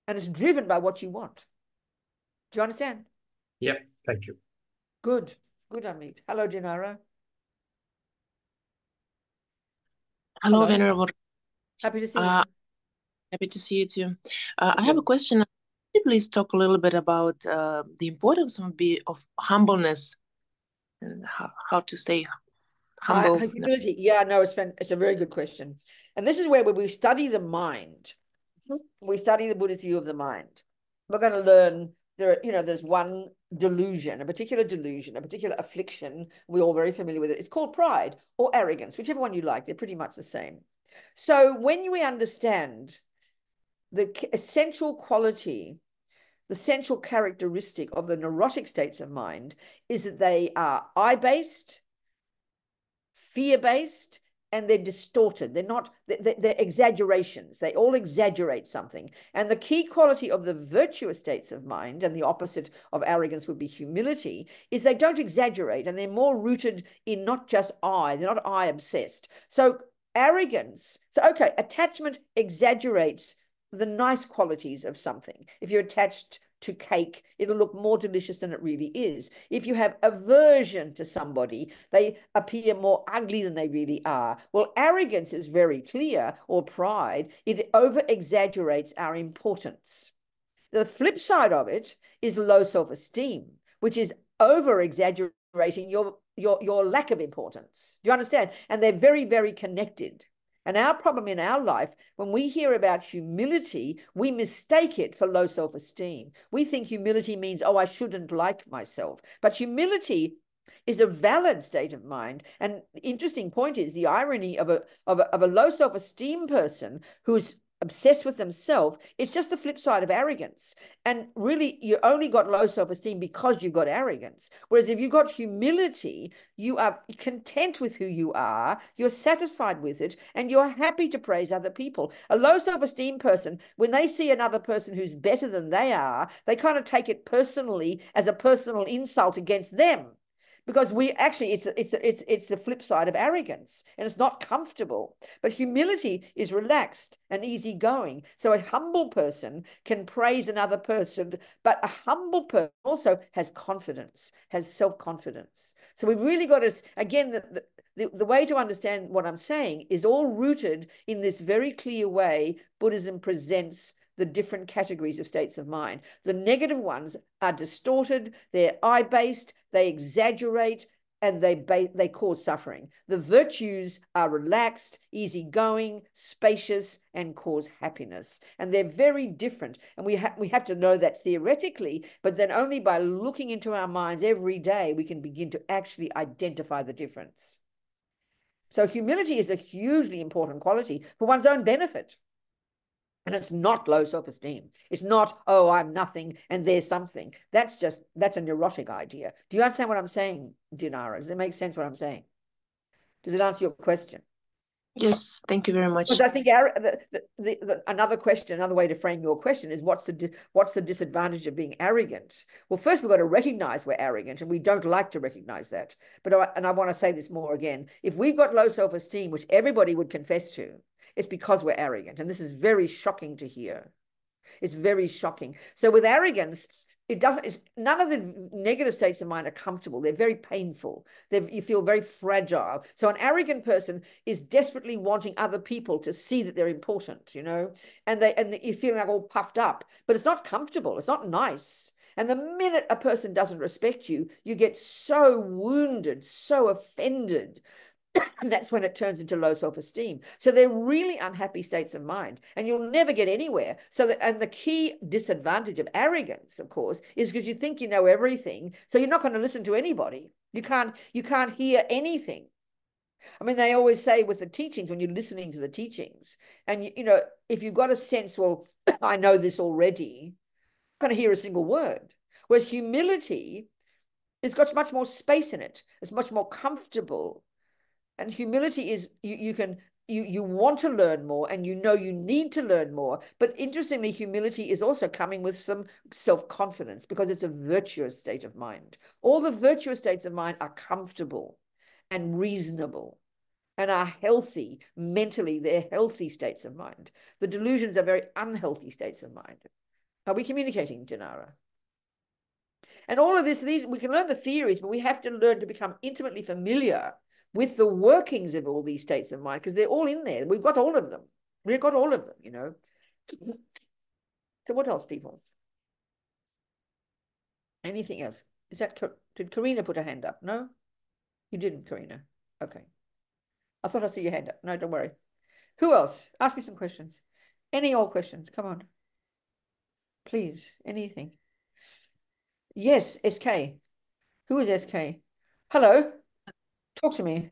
And it's driven by what you want. Do you understand? Yep. Thank you. Good. Good, Amit. Hello, Dinara. Hello, Hello. Venerable. Happy to see uh, you. Happy to see you too. Uh, I have a question please talk a little bit about uh, the importance of be of humbleness and how, how to stay humble? Uh, humility. Yeah, no, it's it's a very good question, and this is where we study the mind. We study the Buddhist view of the mind. We're going to learn there. Are, you know, there's one delusion, a particular delusion, a particular affliction. We're all very familiar with it. It's called pride or arrogance, whichever one you like. They're pretty much the same. So when we understand the essential quality, the central characteristic of the neurotic states of mind is that they are I based, fear based, and they're distorted. They're not, they're, they're, exaggerations. They all exaggerate something. And the key quality of the virtuous states of mind, and the opposite of arrogance would be humility, is they don't exaggerate and they're more rooted in not just I, they're not I obsessed. So arrogance, so okay, attachment exaggerates the nice qualities of something. If you're attached to cake, it'll look more delicious than it really is. If you have aversion to somebody, they appear more ugly than they really are. Well, arrogance is very clear, or pride, it over exaggerates our importance. The flip side of it is low self esteem, which is over exaggerating your, your, your lack of importance. Do you understand? And they're very, very connected. And our problem in our life, when we hear about humility, we mistake it for low self esteem. We think humility means, oh, I shouldn't like myself. But humility is a valid state of mind. And the interesting point is the irony of a, of a, of a low self esteem person who's obsessed with themselves, it's just the flip side of arrogance. And really, you only got low self esteem because you've got arrogance. Whereas if you've got humility, you are content with who you are, you're satisfied with it, and you're happy to praise other people. A low self esteem person, when they see another person who's better than they are, they kind of take it personally as a personal insult against them because we actually it's it's it's it's the flip side of arrogance and it's not comfortable. But humility is relaxed and easygoing. So a humble person can praise another person but a humble person also has confidence has self-confidence. So we've really got to again the, the, the way to understand what i'm saying is all rooted in this very clear way buddhism presents the different categories of states of mind. The negative ones are distorted, they're I based, they exaggerate, and they they cause suffering. The virtues are relaxed, easygoing, spacious, and cause happiness. And they're very different. And we have we have to know that theoretically, but then only by looking into our minds every day we can begin to actually identify the difference. So humility is a hugely important quality for one's own benefit. And it's not low self-esteem. It's not, oh, I'm nothing and there's something. That's just, that's a neurotic idea. Do you understand what I'm saying, Dinara? Does it make sense what I'm saying? Does it answer your question? Yes, thank you very much. Because I think our, the, the, the, the, another question, another way to frame your question is what's the what's the disadvantage of being arrogant? Well, first we've got to recognize we're arrogant, and we don't like to recognize that. But I, and I want to say this more again: if we've got low self-esteem, which everybody would confess to, it's because we're arrogant. And this is very shocking to hear. It's very shocking. So with arrogance, it doesn't, it's, none of the negative states of mind are comfortable. They're very painful. They're, you feel very fragile. So an arrogant person is desperately wanting other people to see that they're important, you know, and they, and you're feeling like all puffed up, but it's not comfortable. It's not nice. And the minute a person doesn't respect you, you get so wounded, so offended and that's when it turns into low self-esteem. So they're really unhappy states of mind, and you'll never get anywhere. So, that, and the key disadvantage of arrogance, of course, is because you think you know everything, so you're not going to listen to anybody. You can't, you can't hear anything. I mean, they always say with the teachings, when you're listening to the teachings, and you, you know, if you've got a sense, well, I know this already, I'm going to hear a single word. Whereas humility has got much more space in it. It's much more comfortable and humility is you, you can you you want to learn more and you know you need to learn more. But interestingly humility is also coming with some self-confidence because it's a virtuous state of mind. All the virtuous states of mind are comfortable and reasonable and are healthy mentally. They're healthy states of mind. The delusions are very unhealthy states of mind. Are we communicating Dinara? And all of this these we can learn the theories but we have to learn to become intimately familiar with the workings of all these states of mind because they're all in there. We've got all of them. We've got all of them, you know. So what else, people? Anything else? Is that did Karina put her hand up? No, you didn't, Karina. Okay. I thought I saw your hand up. No, don't worry. Who else? Ask me some questions. Any old questions? Come on. Please, anything. Yes, SK. Who is SK? Hello. Talk to me.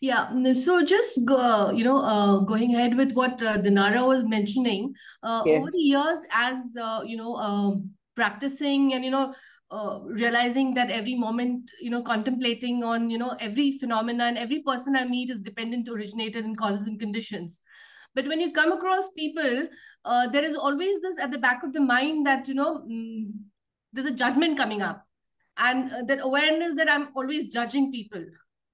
Yeah, so just go, you know, uh, going ahead with what uh, Dinara was mentioning, uh, over the years, as uh, you know, um, practicing and you know, uh, realizing that every moment, you know, contemplating on, you know, every phenomenon, and every person I meet is dependent, originated in causes and conditions. But when you come across people, uh, there is always this at the back of the mind that you know, mm, there's a judgment coming up, and uh, that awareness that I'm always judging people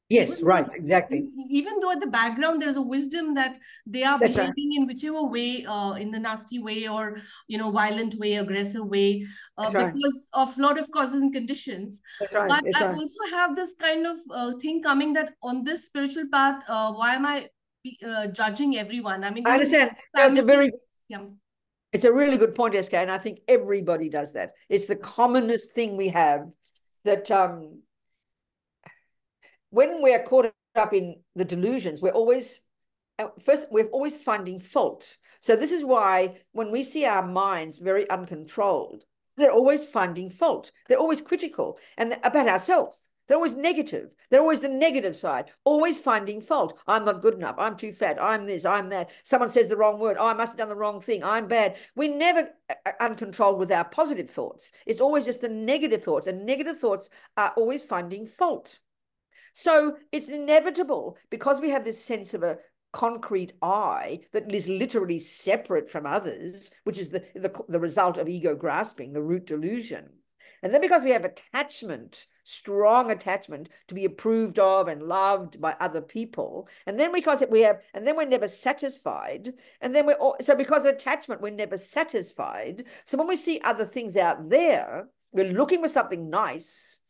Yes, right, exactly. Even though at the background there's a wisdom that they are That's behaving right. in whichever way, uh, in the nasty way or you know violent way, aggressive way, uh, because right. of a lot of causes and conditions. Right. But That's I also have this kind of uh, thing coming that on this spiritual path, uh, why am I uh, judging everyone? I mean, I understand. That's a very yeah. It's a really good point, SK, and I think everybody does that. It's the commonest thing we have that um when we're caught up in the delusions, we're always uh, first we're always finding fault. So this is why when we see our minds very uncontrolled, they're always finding fault. They're always critical and about ourselves. They're always negative. They're always the negative side, always finding fault. I'm not good enough. I'm too fat. I'm this. I'm that. Someone says the wrong word. Oh, I must have done the wrong thing. I'm bad. We're never uh, uh, uncontrolled with our positive thoughts. It's always just the negative thoughts, and negative thoughts are always finding fault. So it's inevitable because we have this sense of a concrete I that is literally separate from others, which is the, the, the result of ego grasping, the root delusion. And then because we have attachment, strong attachment to be approved of and loved by other people, and then we because we have, and then we're never satisfied, and then we're all, so because of attachment, we're never satisfied. So when we see other things out there, we're looking for something nice,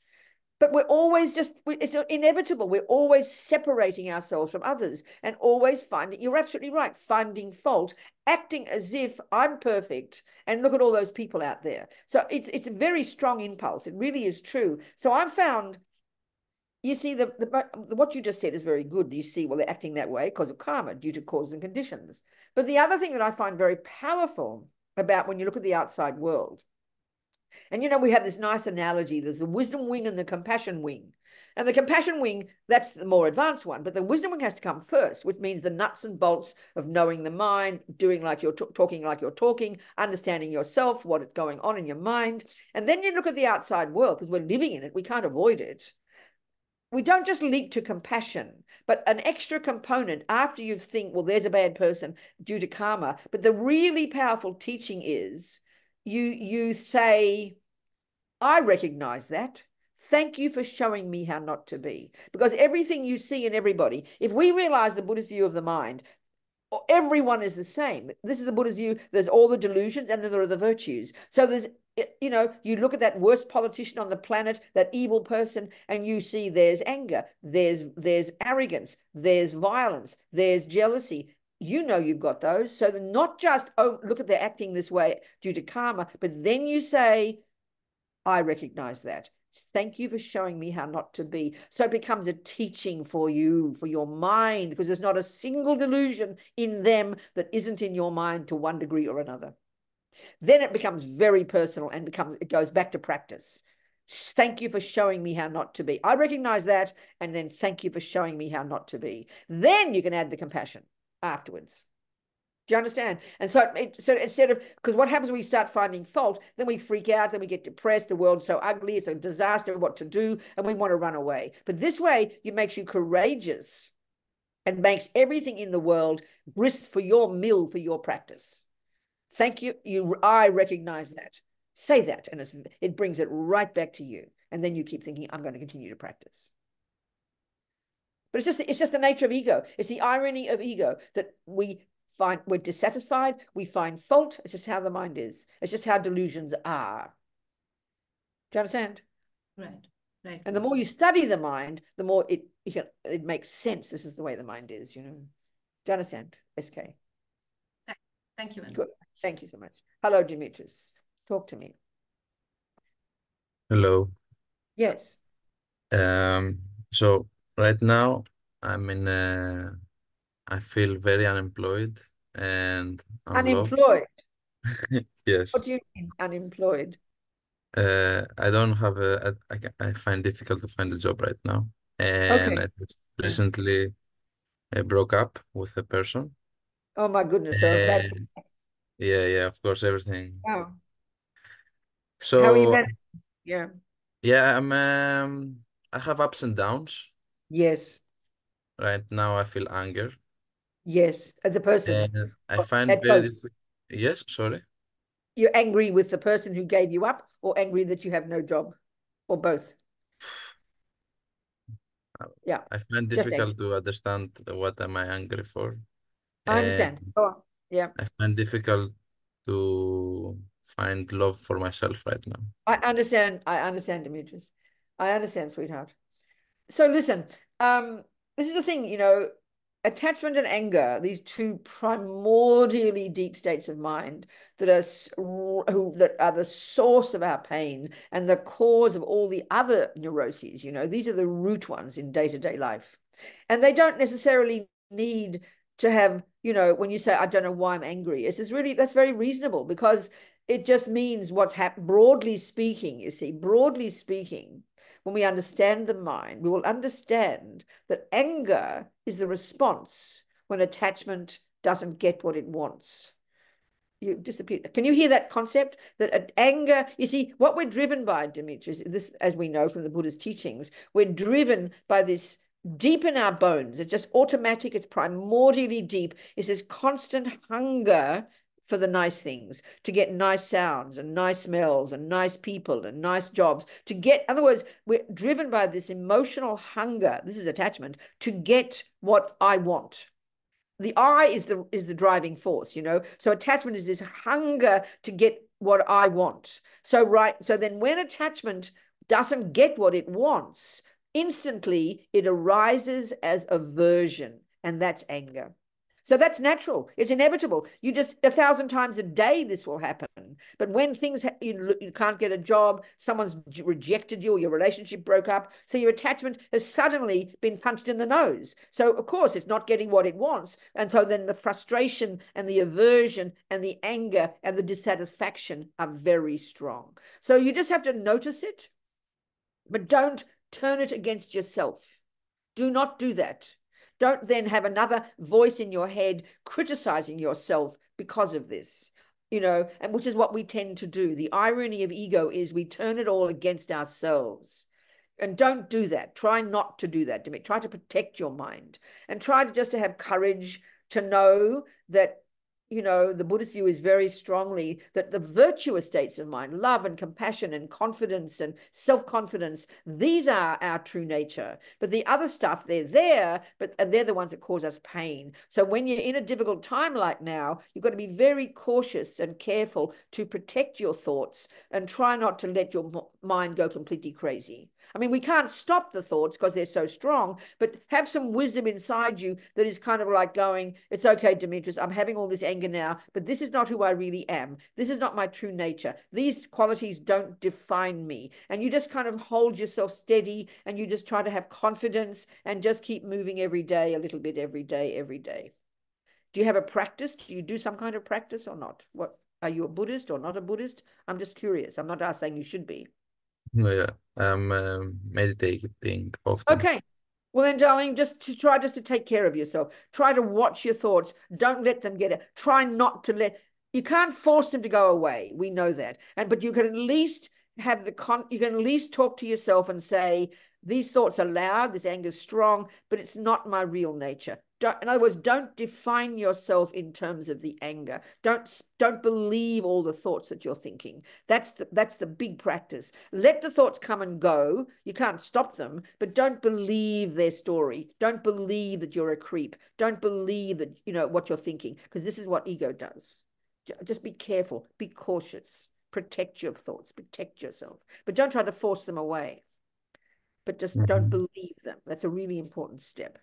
but we're always just it's inevitable. We're always separating ourselves from others and always finding you're absolutely right finding fault acting as if i'm perfect and look at all those people out there. So it's it's a very strong impulse. It really is true. So i've found you see the, the what you just said is very good. You see well they're acting that way because of karma due to causes and conditions. But the other thing that i find very powerful about when you look at the outside world and you know, we have this nice analogy there's the wisdom wing and the compassion wing. And the compassion wing, that's the more advanced one, but the wisdom wing has to come first, which means the nuts and bolts of knowing the mind, doing like you're talking like you're talking, understanding yourself, what is going on in your mind. And then you look at the outside world because we're living in it, we can't avoid it. We don't just leap to compassion, but an extra component after you think, well, there's a bad person due to karma. But the really powerful teaching is you you say, I recognize that. Thank you for showing me how not to be. Because everything you see in everybody, if we realize the Buddhist view of the mind, everyone is the same. This is the Buddhist view. There's all the delusions and then there are the virtues. So there's, you know, you look at that worst politician on the planet, that evil person, and you see there's anger, there's there's arrogance, there's violence, there's jealousy, you know you've got those. So not just, oh, look at they're acting this way due to karma, but then you say, I recognize that. Thank you for showing me how not to be. So it becomes a teaching for you, for your mind, because there's not a single delusion in them that isn't in your mind to one degree or another. Then it becomes very personal and becomes it goes back to practice. Thank you for showing me how not to be. I recognize that, and then thank you for showing me how not to be. Then you can add the compassion afterwards. Do you understand? And so, it, so instead of because what happens when we start finding fault, then we freak out, then we get depressed. The world's so ugly, it's a disaster. What to do? And we want to run away. But this way, it makes you courageous, and makes everything in the world grist for your mill for your practice. Thank you. You, I recognize that. Say that, and it brings it right back to you. And then you keep thinking, I'm going to continue to practice. But it's just it's just the nature of ego. It's the irony of ego that we find we're dissatisfied, we find fault. It's just how the mind is. It's just how delusions are. Do you understand? Right. Right. And the more you study the mind, the more it you can, it makes sense. This is the way the mind is, you know. Do you understand, SK? Thank you. Good. Thank you so much. Hello, Dimitris. Talk to me. Hello. Yes. Um. So right now I'm in a. I feel very unemployed and unemployed. yes. What do you mean unemployed? Uh, I don't have a. I, I find difficult to find a job right now, and Okay. I just recently uh, broke up with a person. Oh my goodness. So that's And yeah, yeah, of course, everything. wow. How are you So managing? Yeah. yeah, I'm um, I have ups and downs. Yes. Right now, I feel anger, Yes. As a person. and I find at very both. Yes, sorry. You're angry with the person who gave you up or angry that you have no job or both? Yeah. I find difficult to understand what am I angry for, I understand. and Go. Yeah. I find difficult to find love for myself right now. I understand. I understand, Demetrius. I understand, sweetheart. So listen, um, this is the thing, you know, attachment and anger, these two primordially deep states of mind that are who that are the source of our pain and the cause of all the other neuroses, you know, these are the root ones in day-to-day -day life. And they don't necessarily need to have, you know, when you say, I don't know why I'm angry, it's just really, that's very reasonable because it just means what's happened, broadly speaking, you see, broadly speaking, when we understand the mind, we will understand that anger is the response when attachment doesn't get what it wants. You disappear. Can you hear that concept? That anger, you see, what we're driven by, Demetrius, this, as we know from the Buddha's teachings, we're driven by this deep in our bones. It's just automatic, it's primordially deep. It's this constant hunger for the nice things, to get nice sounds and nice smells and nice people and nice jobs, to get, in other words, we're driven by this emotional hunger, this is attachment, to get what I want. The I is the is the driving force, you know. So attachment is this hunger to get what I want. So right, so then when attachment doesn't get what it wants, instantly it arises as aversion, and that's anger. So that's natural. It's inevitable. You just a thousand times a day this will happen. But when things you, you can't get a job, someone's rejected you, or your relationship broke up, so your attachment has suddenly been punched in the nose. So of course it's not getting what it wants, and so then the frustration and the aversion and the anger and the dissatisfaction are very strong. So you just have to notice it, but don't turn it against yourself. Do not do that. Don't then have another voice in your head criticizing yourself because of this, you know, and which is what we tend to do. The irony of ego is we turn it all against ourselves. And don't do that. Try not to do that, Dimit. Try to protect your mind and try to just to have courage to know that you know, the Buddhist view is very strongly that the virtuous states of mind, love and compassion and confidence and self-confidence, these are our true nature. But the other stuff, they're there, but and they're the ones that cause us pain. So when you're in a difficult time like now, you've got to be very cautious and careful to protect your thoughts and try not to let your mind go completely crazy. I mean, we can't stop the thoughts because they're so strong, but have some wisdom inside you that is kind of like going, it's okay, Demetrius, I'm having all this anger now, but this is not who I really am. This is not my true nature. These qualities don't define me. And you just kind of hold yourself steady and you just try to have confidence and just keep moving every day, a little bit every day, every day. Do you have a practice? Do you do some kind of practice or not? What are you a Buddhist or not a Buddhist? I'm just curious. I'm not saying you should be. Yeah, I'm um, meditating often. Okay. Well then, darling, just to try just to take care of yourself. Try to watch your thoughts. Don't let them get it. Try not to let you can't force them to go away. We know that. And but you can at least have the con you can at least talk to yourself and say, These thoughts are loud, this anger is strong, but it's not my real nature. Don't, in other words, don't define yourself in terms of the anger. Don't don't believe all the thoughts that you're thinking. That's the, that's the big practice. Let the thoughts come and go. You can't stop them, but don't believe their story. Don't believe that you're a creep. Don't believe that you know what you're thinking because this is what ego does. Just be careful. Be cautious. Protect your thoughts. Protect yourself, but don't try to force them away. But just mm -hmm. don't believe them. That's a really important step.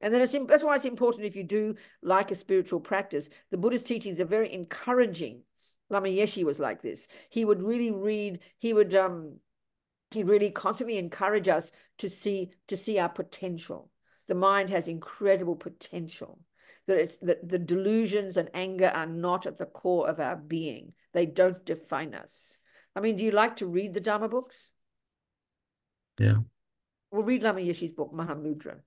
And then it's that's why it's important if you do like a spiritual practice. The Buddhist teachings are very encouraging. Lama Yeshe was like this. He would really read. He would um, he really constantly encourage us to see to see our potential. The mind has incredible potential. That it's that the delusions and anger are not at the core of our being. They don't define us. I mean, do you like to read the Dharma books? Yeah. Well, read Lama Yeshe's book, Mahamudra.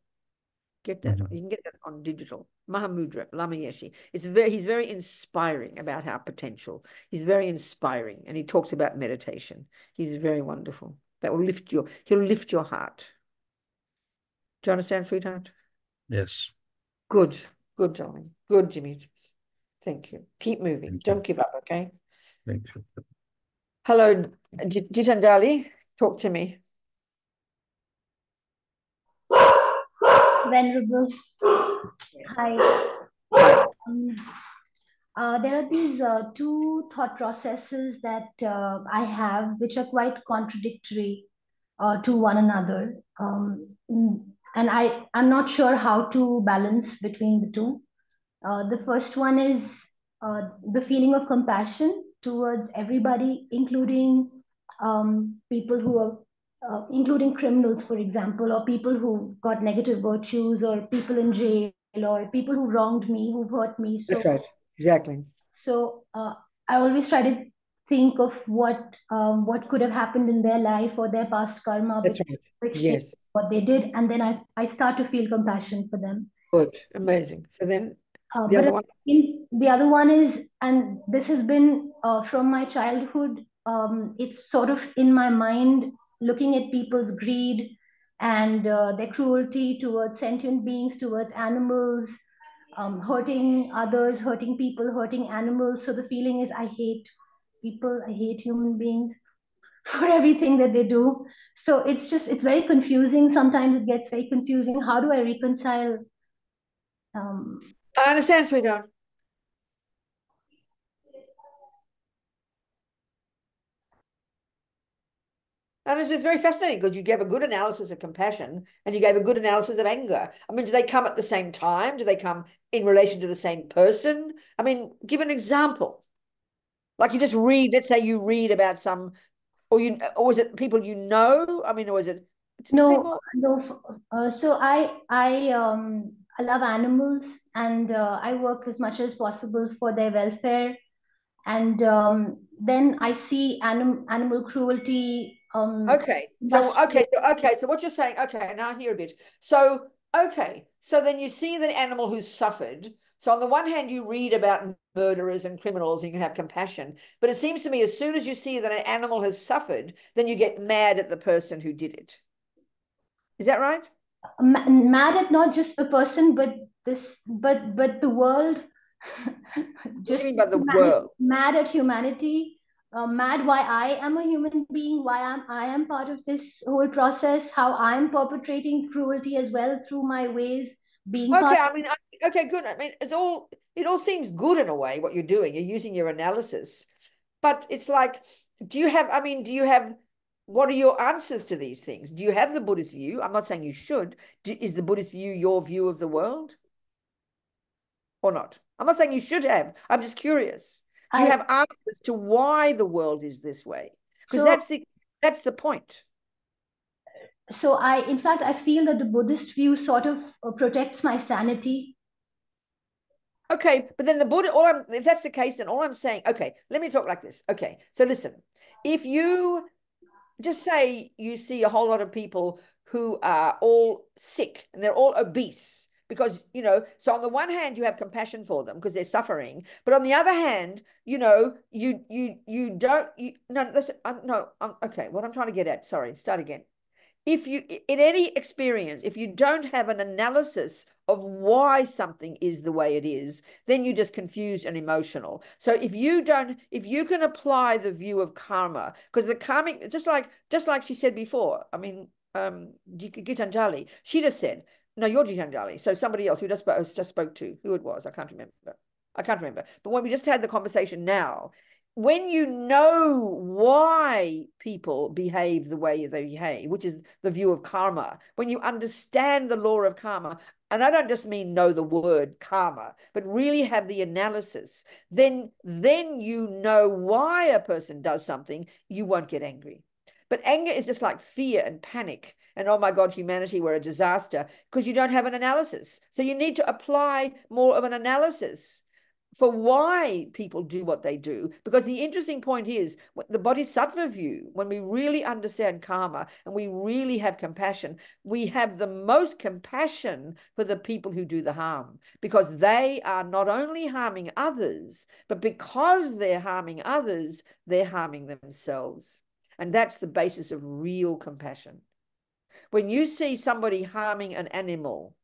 Get that. Mm-hmm. You can get that on digital. Mahamudra, Lama Yeshe. It's very he's very inspiring about our potential. He's very inspiring and he talks about meditation. He's very wonderful. That will lift your he'll lift your heart. Do you understand, sweetheart? Yes. Good. Good, darling. Good, Jimmy. Thank you. Keep moving. Don't give up, okay? Thank you. Hello, Gitanjali. Talk to me. Venerable. Hi. Um, uh, there are these uh, two thought processes that uh, I have, which are quite contradictory uh, to one another. Um, and I, I'm not sure how to balance between the two. Uh, the first one is uh, the feeling of compassion towards everybody, including um, people who are uh, including criminals, for example, or people who got negative virtues, or people in jail, or people who wronged me, who hurt me. So, That's right. Exactly. So uh, I always try to think of what um, what could have happened in their life or their past karma, That's right. which yes. what they did, and then I I start to feel compassion for them. Good, amazing. So then uh, the other one. the other one is, and this has been uh, from my childhood. Um, it's sort of in my mind looking at people's greed and uh, their cruelty towards sentient beings, towards animals, um, hurting others, hurting people, hurting animals. So the feeling is I hate people, I hate human beings for everything that they do. So it's just, it's very confusing. Sometimes it gets very confusing. How do I reconcile? Um, I understand, sweetheart. And it's just very fascinating because you gave a good analysis of compassion and you gave a good analysis of anger. I mean, do they come at the same time? Do they come in relation to the same person? I mean, give an example. Like you just read, let's say you read about some, or you, or is it people you know? I mean, or is it? No, no. Uh, so I, I, um, I love animals and uh, I work as much as possible for their welfare. And um, then I see anim- animal cruelty um, okay. So okay. So, okay. So what you're saying? Okay. Now I hear a bit. So okay. So then you see the animal who's suffered. So on the one hand, you read about murderers and criminals, and you can have compassion. But it seems to me, as soon as you see that an animal has suffered, then you get mad at the person who did it. Is that right? mad at not just the person, but this, but but the world. just the world. Mad at humanity uh, mad why I am a human being, why I'm, I am part of this whole process, how I'm perpetrating cruelty as well through my ways. Being okay, I mean, okay, good. I mean, it's all it all seems good in a way what you're doing. You're using your analysis, but it's like, do you have? I mean, do you have? What are your answers to these things? Do you have the Buddhist view? I'm not saying you should. Do, is the Buddhist view your view of the world, or not? I'm not saying you should have. I'm just curious. Do you I, have answers to why the world is this way? Because so, that's the that's the point. So I, in fact, I feel that the Buddhist view sort of uh, protects my sanity. Okay, but then the Buddha, all I'm, if that's the case, then all I'm saying, okay, let me talk like this. Okay, so listen, if you just say you see a whole lot of people who are all sick and they're all obese, because you know so on the one hand you have compassion for them because they're suffering but on the other hand you know you you you don't you no listen I'm, no I'm, okay what i'm trying to get at sorry start again. If you in any experience if you don't have an analysis of why something is the way it is then you're just confused and emotional. So if you don't if you can apply the view of karma because the karmic just like just like she said before i mean um gitanjali she just said no, you're. So somebody else who just spoke, just spoke to who it was, I can't remember. I can't remember. But when we just had the conversation now, when you know why people behave the way they behave, which is the view of karma, when you understand the law of karma, and I don't just mean know the word karma, but really have the analysis, then then you know why a person does something, you won't get angry. But anger is just like fear and panic. And oh my God, humanity, we're a disaster because you don't have an analysis. So you need to apply more of an analysis for why people do what they do. Because the interesting point is the bodhisattva view, when we really understand karma and we really have compassion, we have the most compassion for the people who do the harm because they are not only harming others, but because they're harming others, they're harming themselves. And that's the basis of real compassion. When you see somebody harming an animal,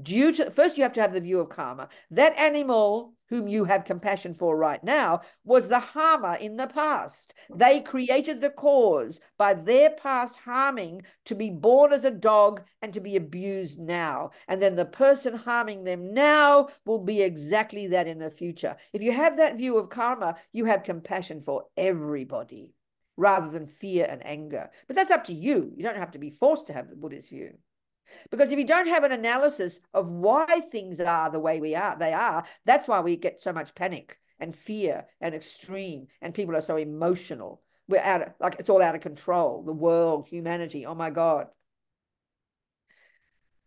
due to first you have to have the view of karma. That animal whom you have compassion for right now was the harmer in the past. They created the cause by their past harming to be born as a dog and to be abused now. And then the person harming them now will be exactly that in the future. If you have that view of karma, you have compassion for everybody rather than fear and anger. But that's up to you. You don't have to be forced to have the Buddhist view. Because if you don't have an analysis of why things are the way we are, they are, that's why we get so much panic and fear and extreme, and people are so emotional. We're out of, like it's all out of control. The world, humanity, oh my God.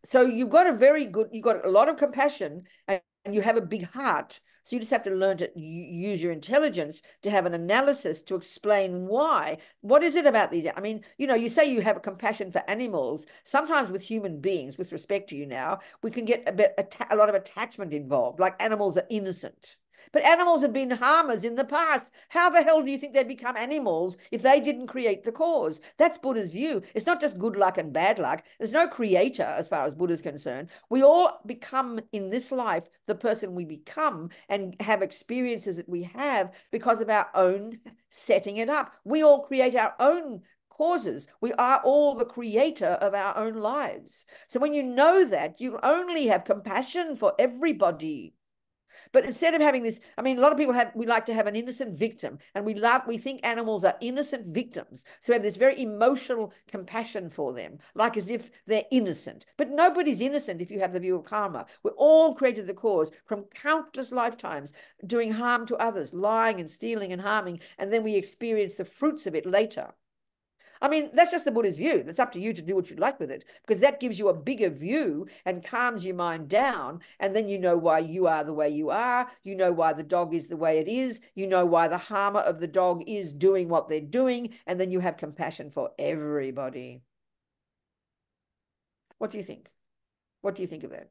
So you've got a very good, you've got a lot of compassion and you have a big heart so you just have to learn to use your intelligence to have an analysis to explain why. What is it about these? I mean, you know, you say you have a compassion for animals. Sometimes with human beings, with respect to you now, we can get a bit a lot of attachment involved, like animals are innocent. But animals have been harmers in the past. How the hell do you think they'd become animals if they didn't create the cause? That's Buddha's view. It's not just good luck and bad luck. There's no creator as far as Buddha's concerned. We all become in this life the person we become and have experiences that we have because of our own setting it up. We all create our own causes. We are all the creator of our own lives. So when you know that, you only have compassion for everybody. But instead of having this, I mean, a lot of people have, we like to have an innocent victim and we love, we think animals are innocent victims. So we have this very emotional compassion for them, like as if they're innocent. But nobody's innocent if you have the view of karma. We're all created the cause from countless lifetimes doing harm to others, lying and stealing and harming. And then we experience the fruits of it later. I mean, that's just the Buddha's view. It's up to you to do what you'd like with it because that gives you a bigger view and calms your mind down. And then you know why you are the way you are. You know why the dog is the way it is. You know why the harmer of the dog is doing what they're doing. And then you have compassion for everybody. What do you think? What do you think of that?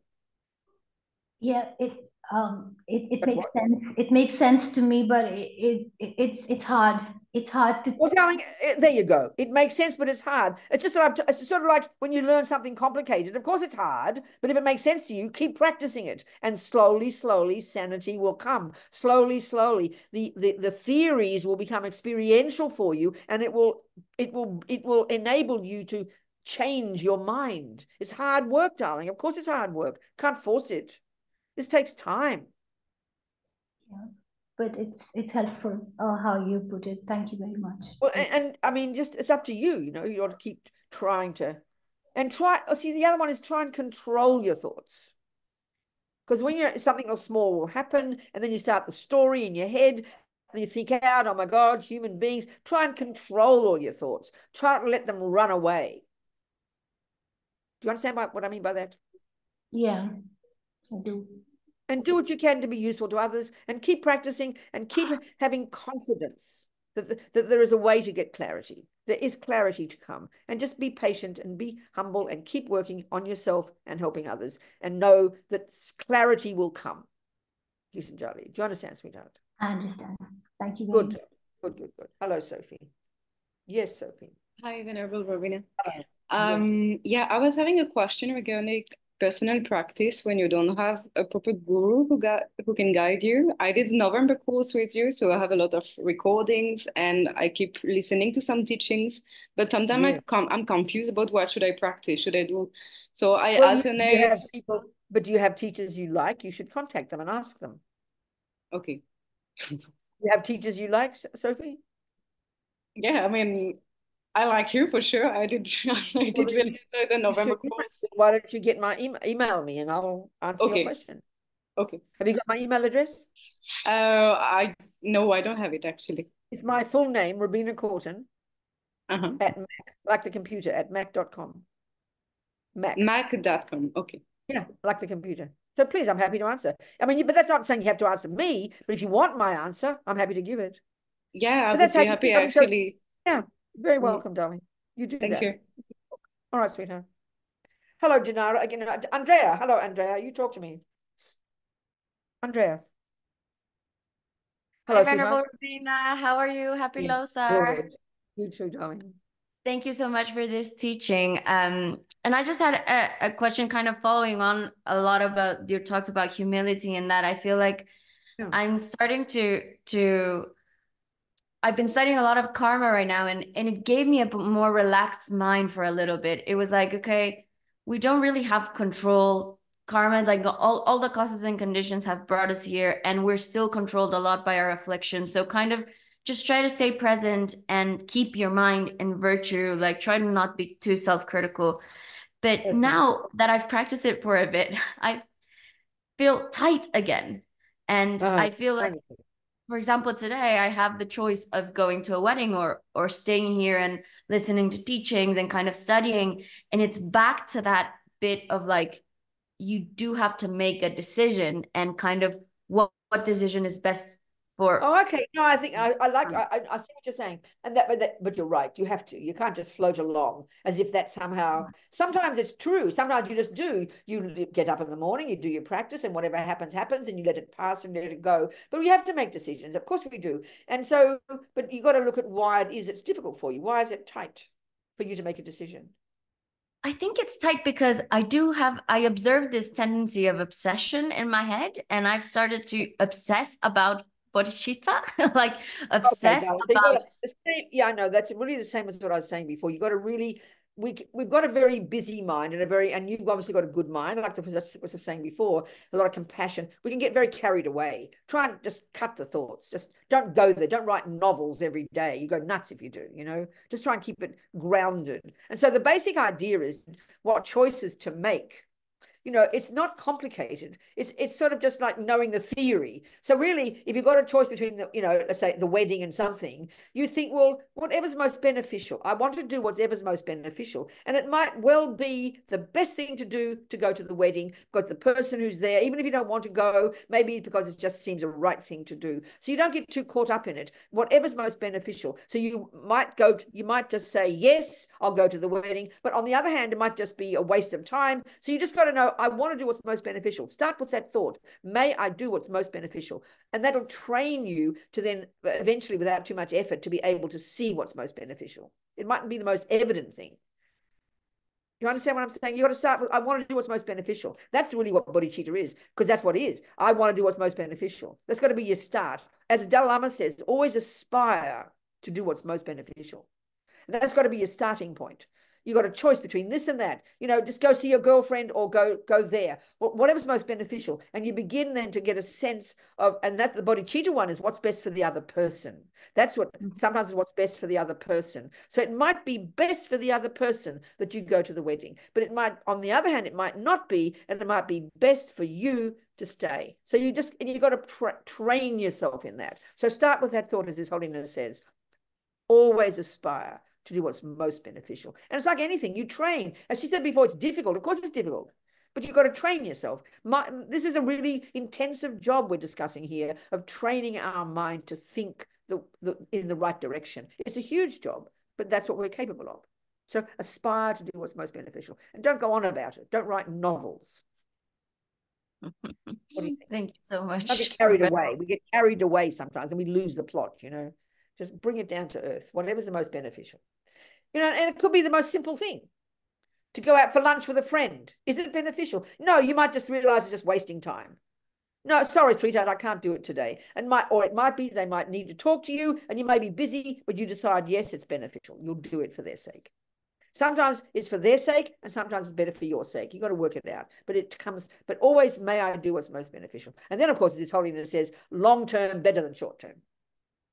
Yeah, it um it, it makes what? sense it makes sense to me but it, it it's it's hard it's hard to well darling eh, there you go. It makes sense but it's hard. It's just sort of, it's sort of like when you learn something complicated. Of course it's hard but if it makes sense to you keep practicing it. And slowly slowly sanity will come. Slowly slowly the the, the theories will become experiential for you and it will it will it will enable you to change your mind. It's hard work darling. Of course it's hard work. Can't force it. This takes time. Yeah, but it's it's helpful uh, how you put it. Thank you very much. Well, and, and I mean, just it's up to you. You know, you ought to keep trying to, and try. Oh, see, the other one is try and control your thoughts. Because when you're something small will happen, and then you start the story in your head, and you think out, oh my God, human beings, try and control all your thoughts. Try to let them run away. Do you understand what I mean by that? Yeah. I do. And do what you can to be useful to others and keep practicing and keep having confidence. that, that there is a way to get clarity. There is clarity to come. And just be patient and be humble and keep working on yourself and helping others and know that clarity will come. Jali. Do you understand, sweetheart? I understand. Thank you. Good, good, good, good. Hello, Sophie. Yes, Sophie. Hi, Venerable Robina. Um, yes. Yeah, I was having a question regarding personal practice when you don't have a proper guru who got who can guide you. I did November course with you, so I have a lot of recordings and I keep listening to some teachings. But sometimes yeah. I come I'm confused about what should I practice, should I do? So I well, alternate. People, but do you have teachers you like? You should contact them and ask them. Okay. you have teachers you like, Sophie? Yeah, I mean, I like you for sure. I did. I did really enjoy the November course. Why don't you get my email? Email me and I'll answer okay. your question. Okay. Have you got my email address? Uh, I no, I don't have it actually. It's my full name, Robina Courtin, Uh-huh. At Mac, like the computer, at mac.com. Mac. Mac.com. Okay. Yeah, like the computer. So please, I'm happy to answer. I mean, but that's not saying you have to answer me. But if you want my answer, I'm happy to give it. Yeah, I would be happy actually. Yeah, very welcome, darling. You do Thank that. you. All right, sweetheart. Hello, Dinara. Again, uh, Andrea. Hello, Andrea. You talk to me. Andrea. Hello, Hi, Venerable Robina. How are you? Happy yes. Losar. You too, darling. Thank you so much for this teaching. Um, and I just had a, a question kind of following on a lot about your talks about humility and that I feel like yeah. I'm starting to to I've been studying a lot of karma right now and and it gave me a more relaxed mind for a little bit. It was like, okay, we don't really have control. Karma, like all, all the causes and conditions have brought us here and we're still controlled a lot by our affliction. So kind of just try to stay present and keep your mind in virtue, like try to not be too self-critical. But now that I've practiced it for a bit, I feel tight again. And uh, I feel like for example today i have the choice of going to a wedding or or staying here and listening to teachings and kind of studying. And it's back to that bit of like you do have to make a decision and kind of what what decision is best for oh okay. No i think i, I like I, I see what you're saying. And that but that but you're right. You have to you can't just float along as if that somehow sometimes it's true. Sometimes you just do. You get up in the morning you do your practice and whatever happens happens and you let it pass and let it go. But we have to make decisions. Of course we do. And so but you got to look at why it is it's difficult for you. Why is it tight for you to make a decision? I think it's tight because I do have, I observe this tendency of obsession in my head, and I've started to obsess about bodhicitta, like obsessed okay, about. Same, yeah, I know that's really the same as what I was saying before. You've got to really we we've got a very busy mind and a very and you've obviously got a good mind like the was I saying before a lot of compassion we can get very carried away try and just cut the thoughts just don't go there don't write novels every day you go nuts if you do you know just try and keep it grounded and so the basic idea is what choices to make you know it's not complicated. It's it's sort of just like knowing the theory. So really if you've got a choice between the you know let's say the wedding and something you think well whatever's most beneficial i want to do whatever's most beneficial. And it might well be the best thing to do to go to the wedding got the person who's there even if you don't want to go maybe because it just seems a right thing to do. So you don't get too caught up in it. Whatever's most beneficial. So you might go to, you might just say yes i'll go to the wedding. But on the other hand it might just be a waste of time. So you just got to know I want to do what's most beneficial. Start with that thought. May I do what's most beneficial? And that'll train you to then uh, eventually, without too much effort, to be able to see what's most beneficial. It mightn't be the most evident thing. You understand what I'm saying? You got to start with, I want to do what's most beneficial. That's really what bodhicitta is, because that's what it is. I want to do what's most beneficial. That's got to be your start. As Dalai Lama says, always aspire to do what's most beneficial. And that's got to be your starting point you got a choice between this and that. You know just go see your girlfriend or go go there. Whatever's most beneficial. And you begin then to get a sense of and that the bodhicitta one is what's best for the other person. That's what mm-hmm. sometimes is what's best for the other person. So it might be best for the other person that you go to the wedding but it might on the other hand it might not be and it might be best for you to stay. So you just and you got to tra train yourself in that. So start with that thought as his holiness says always aspire to do what's most beneficial. And it's like anything, you train. As she said before, it's difficult. Of course, it's difficult, but you've got to train yourself. My, this is a really intensive job we're discussing here of training our mind to think the, the in the right direction. It's a huge job, but that's what we're capable of. So aspire to do what's most beneficial. And don't go on about it. Don't write novels. You Thank you so much. Don't get carried away. We get carried away sometimes and we lose the plot, you know. Just bring it down to earth, whatever's the most beneficial. You know, and it could be the most simple thing. To go out for lunch with a friend. Is it beneficial? No, you might just realize it's just wasting time. No, sorry, sweetheart, I can't do it today. And might or it might be they might need to talk to you and you may be busy, but you decide, yes, it's beneficial. You'll do it for their sake. Sometimes it's for their sake, and sometimes it's better for your sake. You've got to work it out. But it comes, but always may I do what's most beneficial. And then, of course, His Holiness says long term better than short term,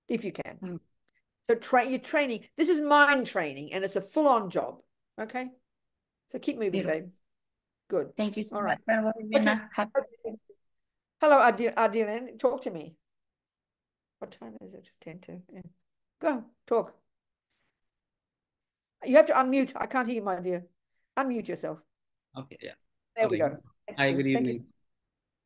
if you can. Mm. So train you're training. This is mind training, and it's a full on job. Okay. So keep moving, Beautiful. babe. Good. Thank you so All much. Right. Okay. Hello, Adil Talk to me. What time is it? 10 to. Yeah. Go, talk. You have to unmute. I can't hear you, my dear. Unmute yourself. Okay, yeah. There okay. we go. Hi, good evening. Good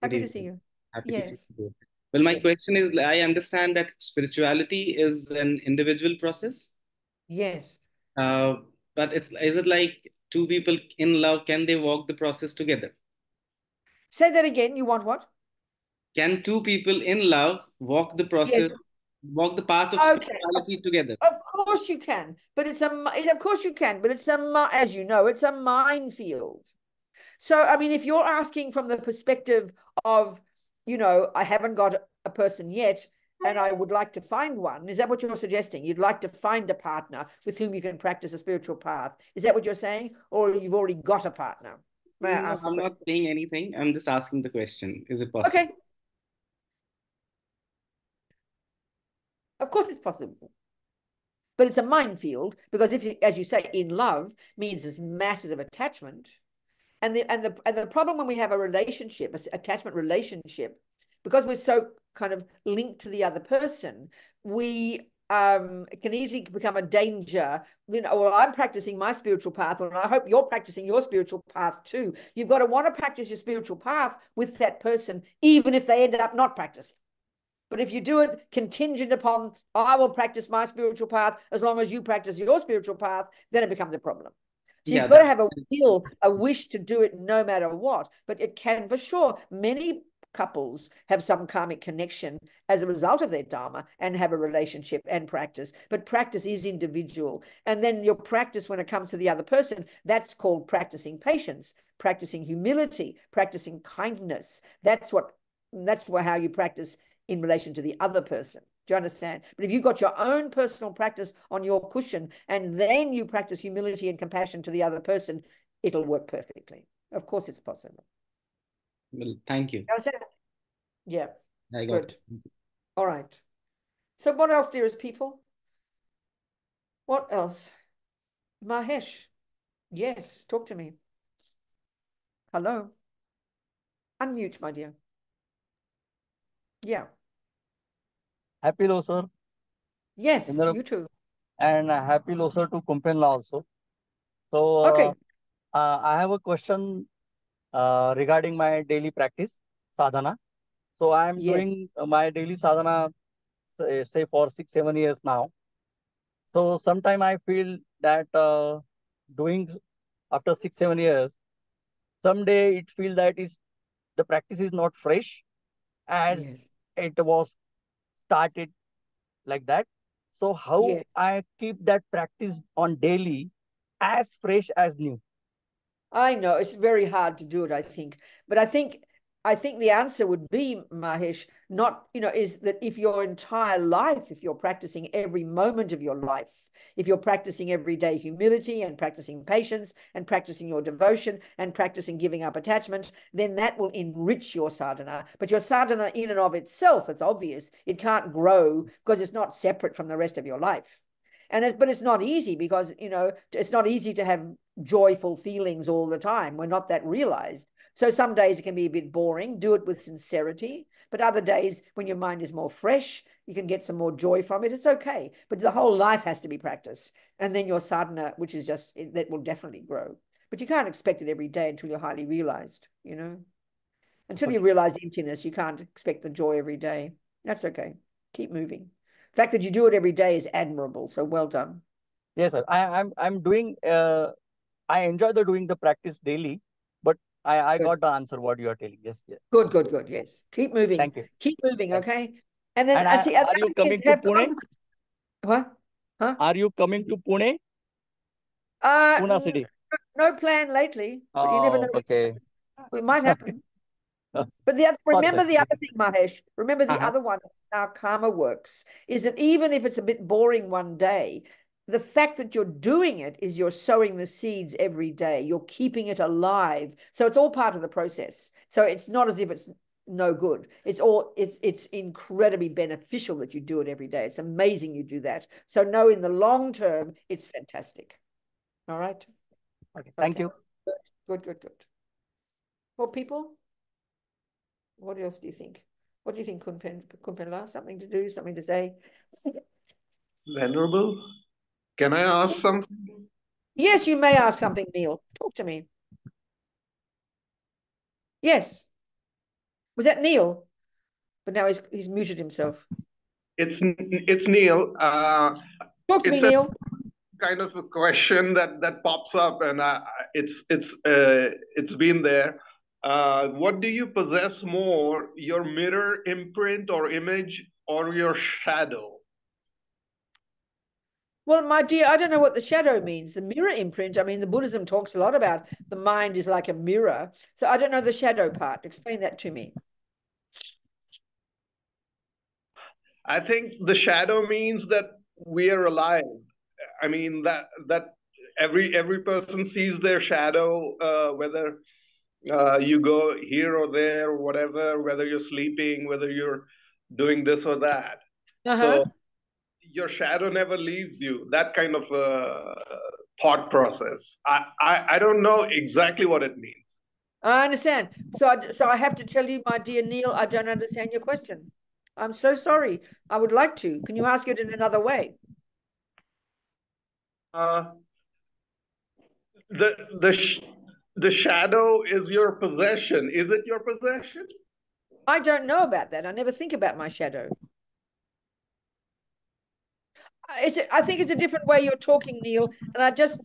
Happy evening. to see you. Happy yes. to see you. Well, my question is, I understand that spirituality is an individual process. Yes. Uh, but it's is it like two people in love, can they walk the process together? Say that again. You want what? Can two people in love walk the process yes walk the path of okay. spirituality together. Of course you can, but it's a of course you can, but it's a as you know, it's a minefield. So I mean, if you're asking from the perspective of, you know, I haven't got a person yet, and I would like to find one. Is that what you're suggesting? You'd like to find a partner with whom you can practice a spiritual path. Is that what you're saying, or you've already got a partner? No, I'm not saying anything. I'm just asking the question. Is it possible? Okay. Of course it's possible. But it's a minefield because if, you, as you say, in love means there's masses of attachment. And the, and, the, and the problem when we have a relationship, a attachment relationship, because we're so kind of linked to the other person, we um, can easily become a danger. You know, well, I'm practicing my spiritual path, and I hope you're practicing your spiritual path too. You've got to want to practice your spiritual path with that person, even if they ended up not practicing. But if you do it contingent upon, I will practice my spiritual path as long as you practice your spiritual path, then it becomes a problem. So yeah, you've got to have a will, a wish to do it no matter what. But it can, for sure, many couples have some karmic connection as a result of their dharma and have a relationship and practice. But practice is individual. And then your practice when it comes to the other person, that's called practicing patience, practicing humility, practicing kindness. That's what that's how you practice in relation to the other person. Do you understand? But if you've got your own personal practice on your cushion and then you practice humility and compassion to the other person, it'll work perfectly. Of course, it's possible. Well, thank you. yeah. I got Good. It. All right. So, what else, dearest people? What else? Mahesh. Yes, talk to me. Hello. Unmute, my dear. Yeah. Happy Losar. Yes, you too. And uh, happy Losar to Kumpenla also. So, uh, okay. Uh, I have a question uh, regarding my daily practice, sadhana. So, I am yes. doing my daily sadhana, say, say, for six, seven years now. So, sometime I feel that uh, doing after six, seven years, someday it feels that is the practice is not fresh as yes it was started like that. So how yeah. I keep that practice on daily as fresh as new? I know it's very hard to do it, I think. But I think I think the answer would be, Mahesh, not, you know, is that if your entire life, if you're practicing every moment of your life, if you're practicing everyday humility and practicing patience and practicing your devotion and practicing giving up attachment, then that will enrich your sadhana. But your sadhana, in and of itself, it's obvious, it can't grow because it's not separate from the rest of your life. And it's, but it's not easy because, you know, it's not easy to have joyful feelings all the time. We're not that realized. So some days it can be a bit boring. Do it with sincerity. But other days, when your mind is more fresh, you can get some more joy from it. It's okay. But the whole life has to be practiced. And then your sadhana, which is just, that will definitely grow. But you can't expect it every day until you're highly realized, you know? Until you realize emptiness, you can't expect the joy every day. That's okay. Keep moving. Fact that you do it every day is admirable. So well done. Yes, sir. I, I'm I'm doing. Uh, I enjoy the doing the practice daily, but I I good. got the answer what you are telling. Yes, yes. Good, good, good. Yes. Keep moving. Thank you. Keep moving. Okay. And then and I, see. Are you coming to Pune? What? Huh? Are you coming to Pune? Uh, Pune city. No, no plan lately. But oh, you never know. Okay. It might happen. But the other, remember the other thing, Mahesh. Remember the uh -huh. other one. How karma works is that even if it's a bit boring one day, the fact that you're doing it is you're sowing the seeds every day. You're keeping it alive. So it's all part of the process. So it's not as if it's no good. It's all it's it's incredibly beneficial that you do it every day. It's amazing you do that. So no, in the long term, it's fantastic. All right. Okay. Thank okay. you. Good, good, good, good. Well, people, what else do you think? What do you think, Kunpen, Kunpenla? Something to do, something to say? Venerable, can I ask something? Yes, you may ask something, Neil. Talk to me. Yes. Was that Neil? But now he's he's muted himself. It's it's Neil. Uh, Talk to me, Neil. Kind of a question that that pops up, and uh, it's it's uh, it's been there. Uh, what do you possess more, your mirror imprint or image, or your shadow? Well, my dear, I don't know what the shadow means. The mirror imprint, I mean, the Buddhism talks a lot about the mind is like a mirror. So I don't know the shadow part. Explain that to me. I think the shadow means that we are alive. I mean that that every every person sees their shadow, uh, whether uh, you go here or there or whatever, whether you're sleeping, whether you're doing this or that. Uh-huh. So your shadow never leaves you. That kind of uh, thought process. I, I I don't know exactly what it means. I understand. So I, so I have to tell you, my dear Neil, I don't understand your question. I'm so sorry. I would like to. Can you ask it in another way? Uh, the the the shadow is your possession. Is it your possession? I don't know about that. I never think about my shadow. It's, I think it's a different way you're talking, Neil, and I just,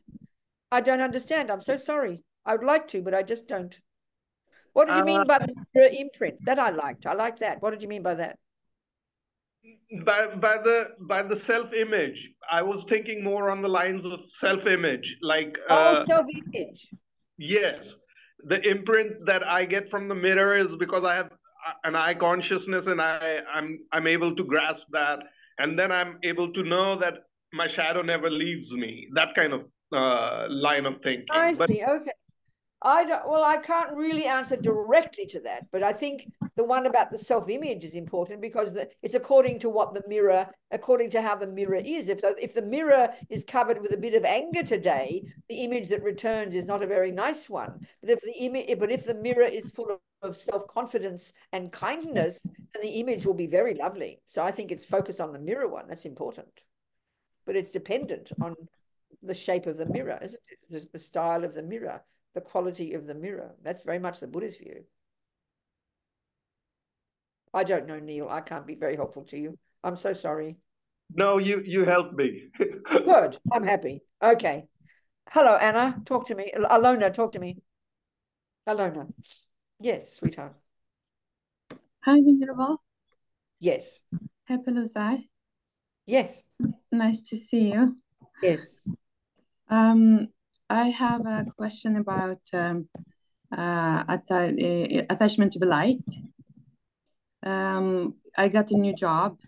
I don't understand. I'm so sorry. I would like to, but I just don't. What did you uh, mean by the imprint? That I liked. I like that. What did you mean by that? By by the by the self image. I was thinking more on the lines of self image, like oh, uh, self image. Yes, the imprint that I get from the mirror is because I have an eye consciousness, and I I'm I'm able to grasp that. And then i'm able to know that my shadow never leaves me. That kind of uh, line of thinking. I but, see. Okay i don't well i can't really answer directly to that but i think the one about the self-image is important because the, it's according to what the mirror according to how the mirror is if so if the mirror is covered with a bit of anger today the image that returns is not a very nice one but if the image but if the mirror is full of of self-confidence and kindness, and the image will be very lovely. So I think it's focused on the mirror one. That's important. But it's dependent on the shape of the mirror, isn't it? The, style of the mirror, the quality of the mirror. That's very much the Buddha's view. I don't know, Neil. I can't be very helpful to you. I'm so sorry. No, you you helped me. Good. I'm happy. Okay. Hello, Anna. Talk to me. Alona, talk to me. Alona. Yes, sweetheart. Hi, Venerable. Yes. Happy Losar. Yes. Nice to see you. Yes. Um, I have a question about um, uh, atta attachment to the light. Um, I got a new job,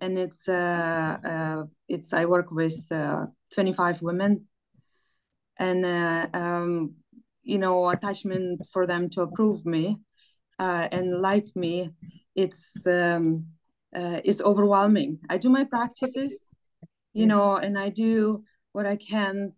and it's uh, uh, it's I work with uh, 25 women, and uh, um, you know attachment for them to approve me uh, and like me it's um, uh, it's overwhelming. I do my practices you know and i do what i can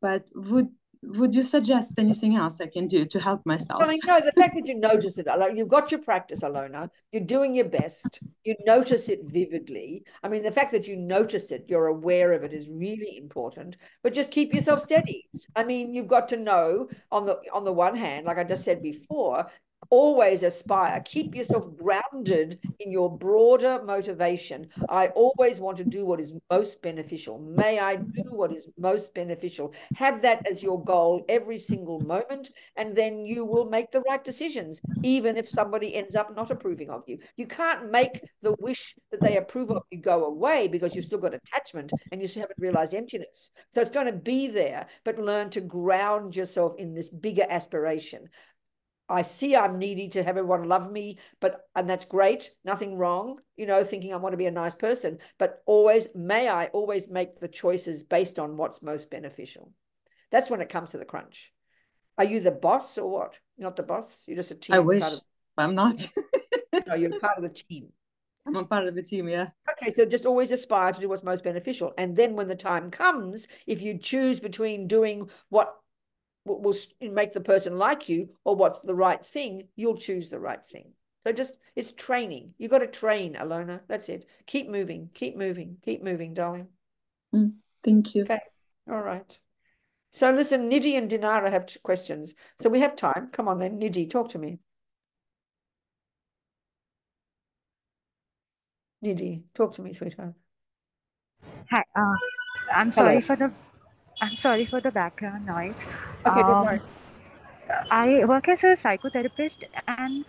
but would would you suggest anything else I can do to help myself? I know the fact that you notice it, you've got your practice, Alona. You're doing your best. You notice it vividly. I mean, the fact that you notice it, you're aware of it, is really important. But just keep yourself steady. I mean, you've got to know on the on the one hand, like I just said before, always aspire. Keep yourself grounded in your broader motivation. I always want to do what is most beneficial. May I do what is most beneficial. Have that as your goal every single moment, and then you will make the right decisions, even if somebody ends up not approving of you. You can't make the wish that they approve of you go away because you've still got attachment and you still haven't realized emptiness. So it's going to be there, but learn to ground yourself in this bigger aspiration. I see I'm needy to have everyone love me, but and that's great, nothing wrong, you know, thinking I want to be a nice person, but always may I always make the choices based on what's most beneficial. That's when it comes to the crunch. Are you the boss or what? You're Not the boss. You're just a team. I wish of... I'm not. no, you're part of the team. I'm a part of the team, yeah. Okay, so just always aspire to do what's most beneficial. And then when the time comes, if you choose between doing what will make the person like you or what's the right thing, you'll choose the right thing. So just it's training. You got to train, Alona. That's it. Keep moving, keep moving, keep moving, darling. Mm, thank you. Okay. All right. So listen, Nidhi and Dinara have questions. So we have time. Come on then, Nidhi, talk to me. Nidhi, talk to me, sweetheart. Hi. Uh, I'm sorry for the I'm sorry for the background noise. Okay. Um, I work as a psychotherapist and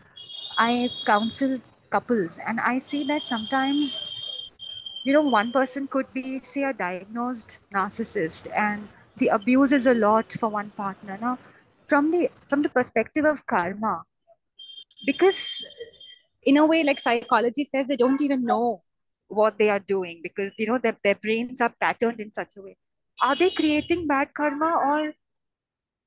I counsel couples, and I see that sometimes, you know, one person could be, say, a diagnosed narcissist, and the abuse is a lot for one partner. Now, from the from the perspective of karma, because in a way, like psychology says, they don't even know what they are doing because you know their, their brains are patterned in such a way are they creating bad karma or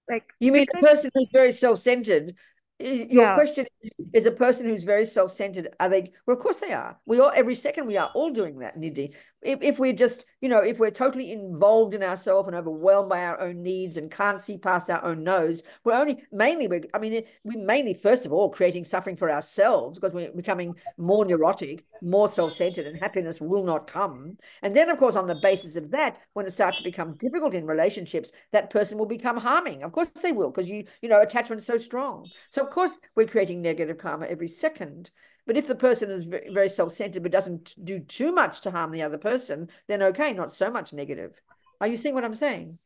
like you mean because... a person who's very self-centered? Your yeah. question is, is, a person who's very self-centered are they well of course they are. We all every second we are all doing that Nidhi if, if we're just you know if we're totally involved in ourselves and overwhelmed by our own needs and can't see past our own nose we're only mainly we're, i mean we mainly first of all creating suffering for ourselves because we're becoming more neurotic more self-centered and happiness will not come. And then of course on the basis of that when it starts to become difficult in relationships that person will become harming. Of course they will because you you know attachment's so strong. So of course, we're creating negative karma every second. But if the person is very self-centered but doesn't do too much to harm the other person, then okay, not so much negative. Are you seeing what I'm saying?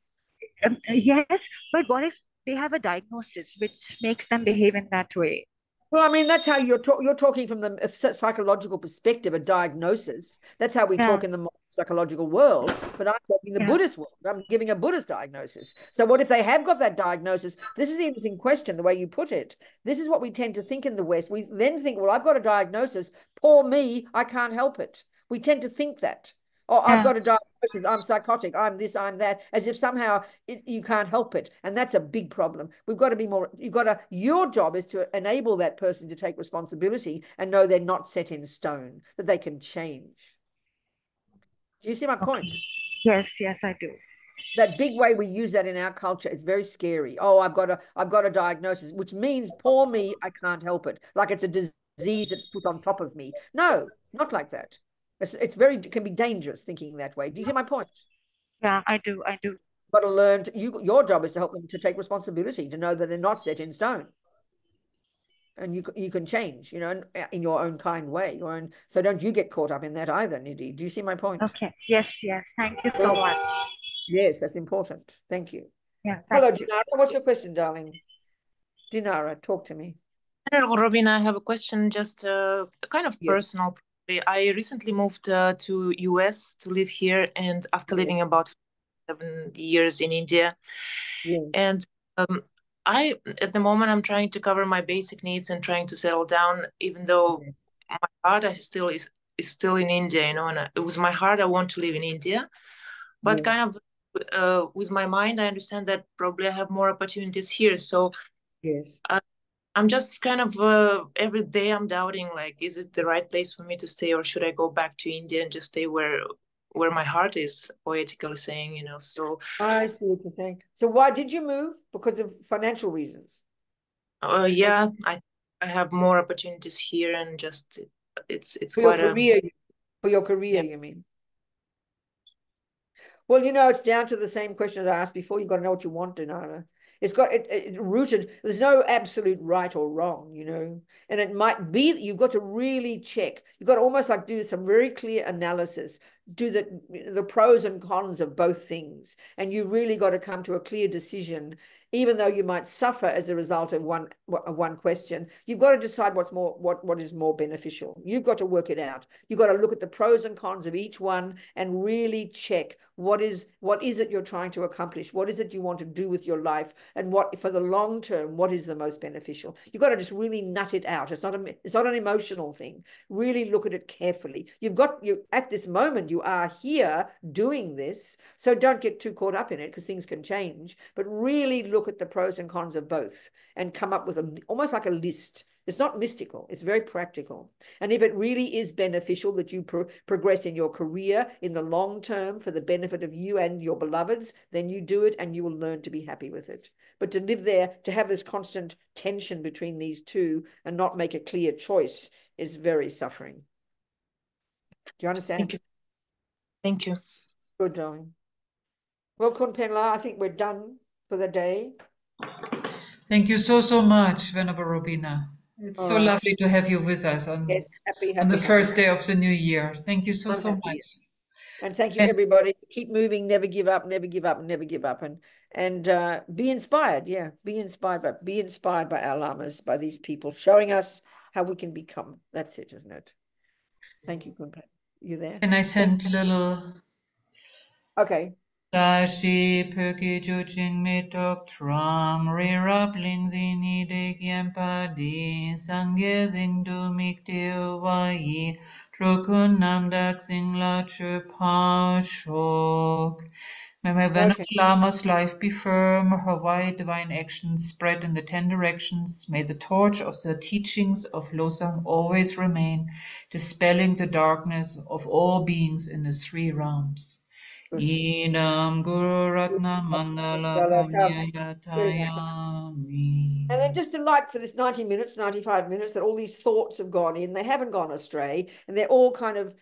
Um, yes, but what if they have a diagnosis which makes them behave in that way? Well, I mean, that's how you're talking. You're talking from the uh, psychological perspective, a diagnosis. That's how we yeah. talk in the psychological world. But I'm talking the yeah. Buddhist world. I'm giving a Buddhist diagnosis. So, what if they have got that diagnosis? This is the interesting question. The way you put it. This is what we tend to think in the West. We then think, well, I've got a diagnosis. Poor me. I can't help it. We tend to think that. Oh, yeah. I've got a diagnosis. I'm psychotic. I'm this. I'm that. As if somehow it, you can't help it, and that's a big problem. We've got to be more. You've got to. Your job is to enable that person to take responsibility and know they're not set in stone. That they can change. Do you see my point? Yes. Yes, I do. That big way we use that in our culture is very scary. Oh, I've got a. I've got a diagnosis, which means poor me. I can't help it. Like it's a disease that's put on top of me. No, not like that. It's, it's very it can be dangerous thinking that way. Do you hear my point? Yeah, I do. I do. Got to learn. To, you your job is to help them to take responsibility, to know that they're not set in stone, and you you can change. You know, in, in your own kind way. Your own. So don't you get caught up in that either, Nidhi. Do you see my point? Okay. Yes. Yes. Thank you so much. Yes, that's important. Thank you. Yeah. Hello, you. Dinara. What's your question, darling? Dinara, talk to me. Hello, Robin. I have a question, just a kind of yes. personal I recently moved uh, to US to live here, and after living about seven years in India, yeah. and um, I at the moment I'm trying to cover my basic needs and trying to settle down, even though yeah. my heart I still is is still in India, you know, and it was my heart I want to live in India, but yeah. kind of uh, with my mind I understand that probably I have more opportunities here, so yes. Uh, I'm just kind of uh, every day I'm doubting like is it the right place for me to stay or should I go back to India and just stay where where my heart is poetically saying you know so. I see what you think so why did you move? Because of financial reasons. Uh, yeah I I have more opportunities here and just it's it's for quite your career, a for your career yeah. you mean? Well you know it's down to the same question as I asked before. You got to know what you want Dinara It's got it, it, rooted. There's no absolute right or wrong, you know. And it might be that you've got to really check. You've got to almost like do some very clear analysis, do the the pros and cons of both things, and you really got to come to a clear decision even though you might suffer as a result of one one question, you've got to decide what's more what what is more beneficial. You've got to work it out. You've got to look at the pros and cons of each one and really check what is what is it you're trying to accomplish? What is it you want to do with your life? And what for the long term, what is the most beneficial? You've got to just really nut it out. It's not a it's not an emotional thing. Really look at it carefully. You've got you at this moment, you are here doing this. So don't get too caught up in it because things can change. But really look look at the pros and cons of both and come up with a almost like a list. It's not mystical, it's very practical. And if it really is beneficial that you pro progress in your career in the long term for the benefit of you and your beloveds, then you do it and you will learn to be happy with it. But to live there, to have this constant tension between these two and not make a clear choice is very suffering. Do you understand? Thank you. Thank you. Good, darling. Well, Kunpenla, I think we're done for the day. Thank you so, so much, Venerable Robina. It's so lovely to have you with us on, yes, happy, happy, on the happy. first day of the new year. Thank you so, I'm so much. And thank you, And- everybody. Keep moving, never give up, never give up, never give up, and and uh, be inspired. Yeah, be inspired, but be inspired by our lamas, by these people, showing us how we can become. That's it, isn't it? Thank you, Kunpen. You there? And I send little Okay. Dashi Perki Jujing Mitok Tram Rirapling Zini De Gyempadi Sangye Zingdu Miktil Wai Trukun Namdak Singla Chupashok. May my Venerable Lama's life be firm, her white divine actions spread in the ten directions. May the torch of the teachings of Losang always remain, dispelling the darkness of all beings in the three realms. Mm-hmm. Idam Guru Ratna Mandala Kamyayatayami. And then just delight for this 90 minutes, 95 minutes that all these thoughts have gone in. They haven't gone astray and they're all kind of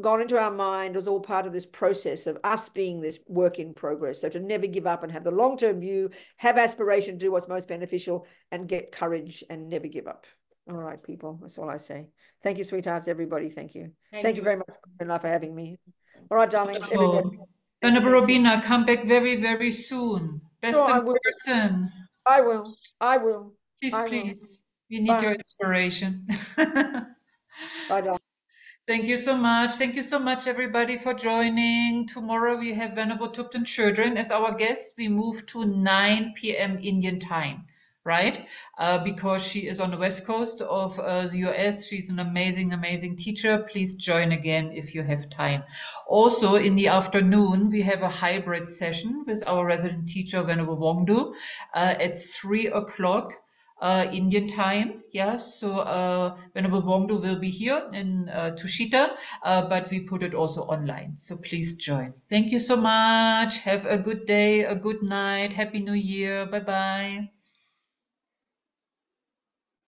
gone into our mind as all part of this process of us being this work in progress. So to never give up and have the long term view, have aspiration, do what's most beneficial, and get courage and never give up. All right, people. That's all I say. Thank you, sweethearts. Everybody, thank you. Thank Thank, you you. very much Bella, for having me. All right. Wonderful. Venerable Robina, come back very, very soon. Best Sure, I in will. person. I will. I will. Please, I will. please. We need your Bye. inspiration. Bye, darling. Thank you so much. Thank you so much, everybody, for joining. Tomorrow we have Venerable Thubten Chodron as our guest. We move to 9 p.m. Indian time, right? Uh, because she is on the west coast of uh, the US. She's an amazing, amazing teacher. Please join again if you have time. Also, in the afternoon, we have a hybrid session with our resident teacher, Venerable Wongdu, uh, at 3 o'clock uh, Indian time. Yeah, so uh, Venerable Wongdu will be here in uh, Tushita, uh, but we put it also online. So please join. Thank you so much. Have a good day, a good night. Happy New Year. Bye bye.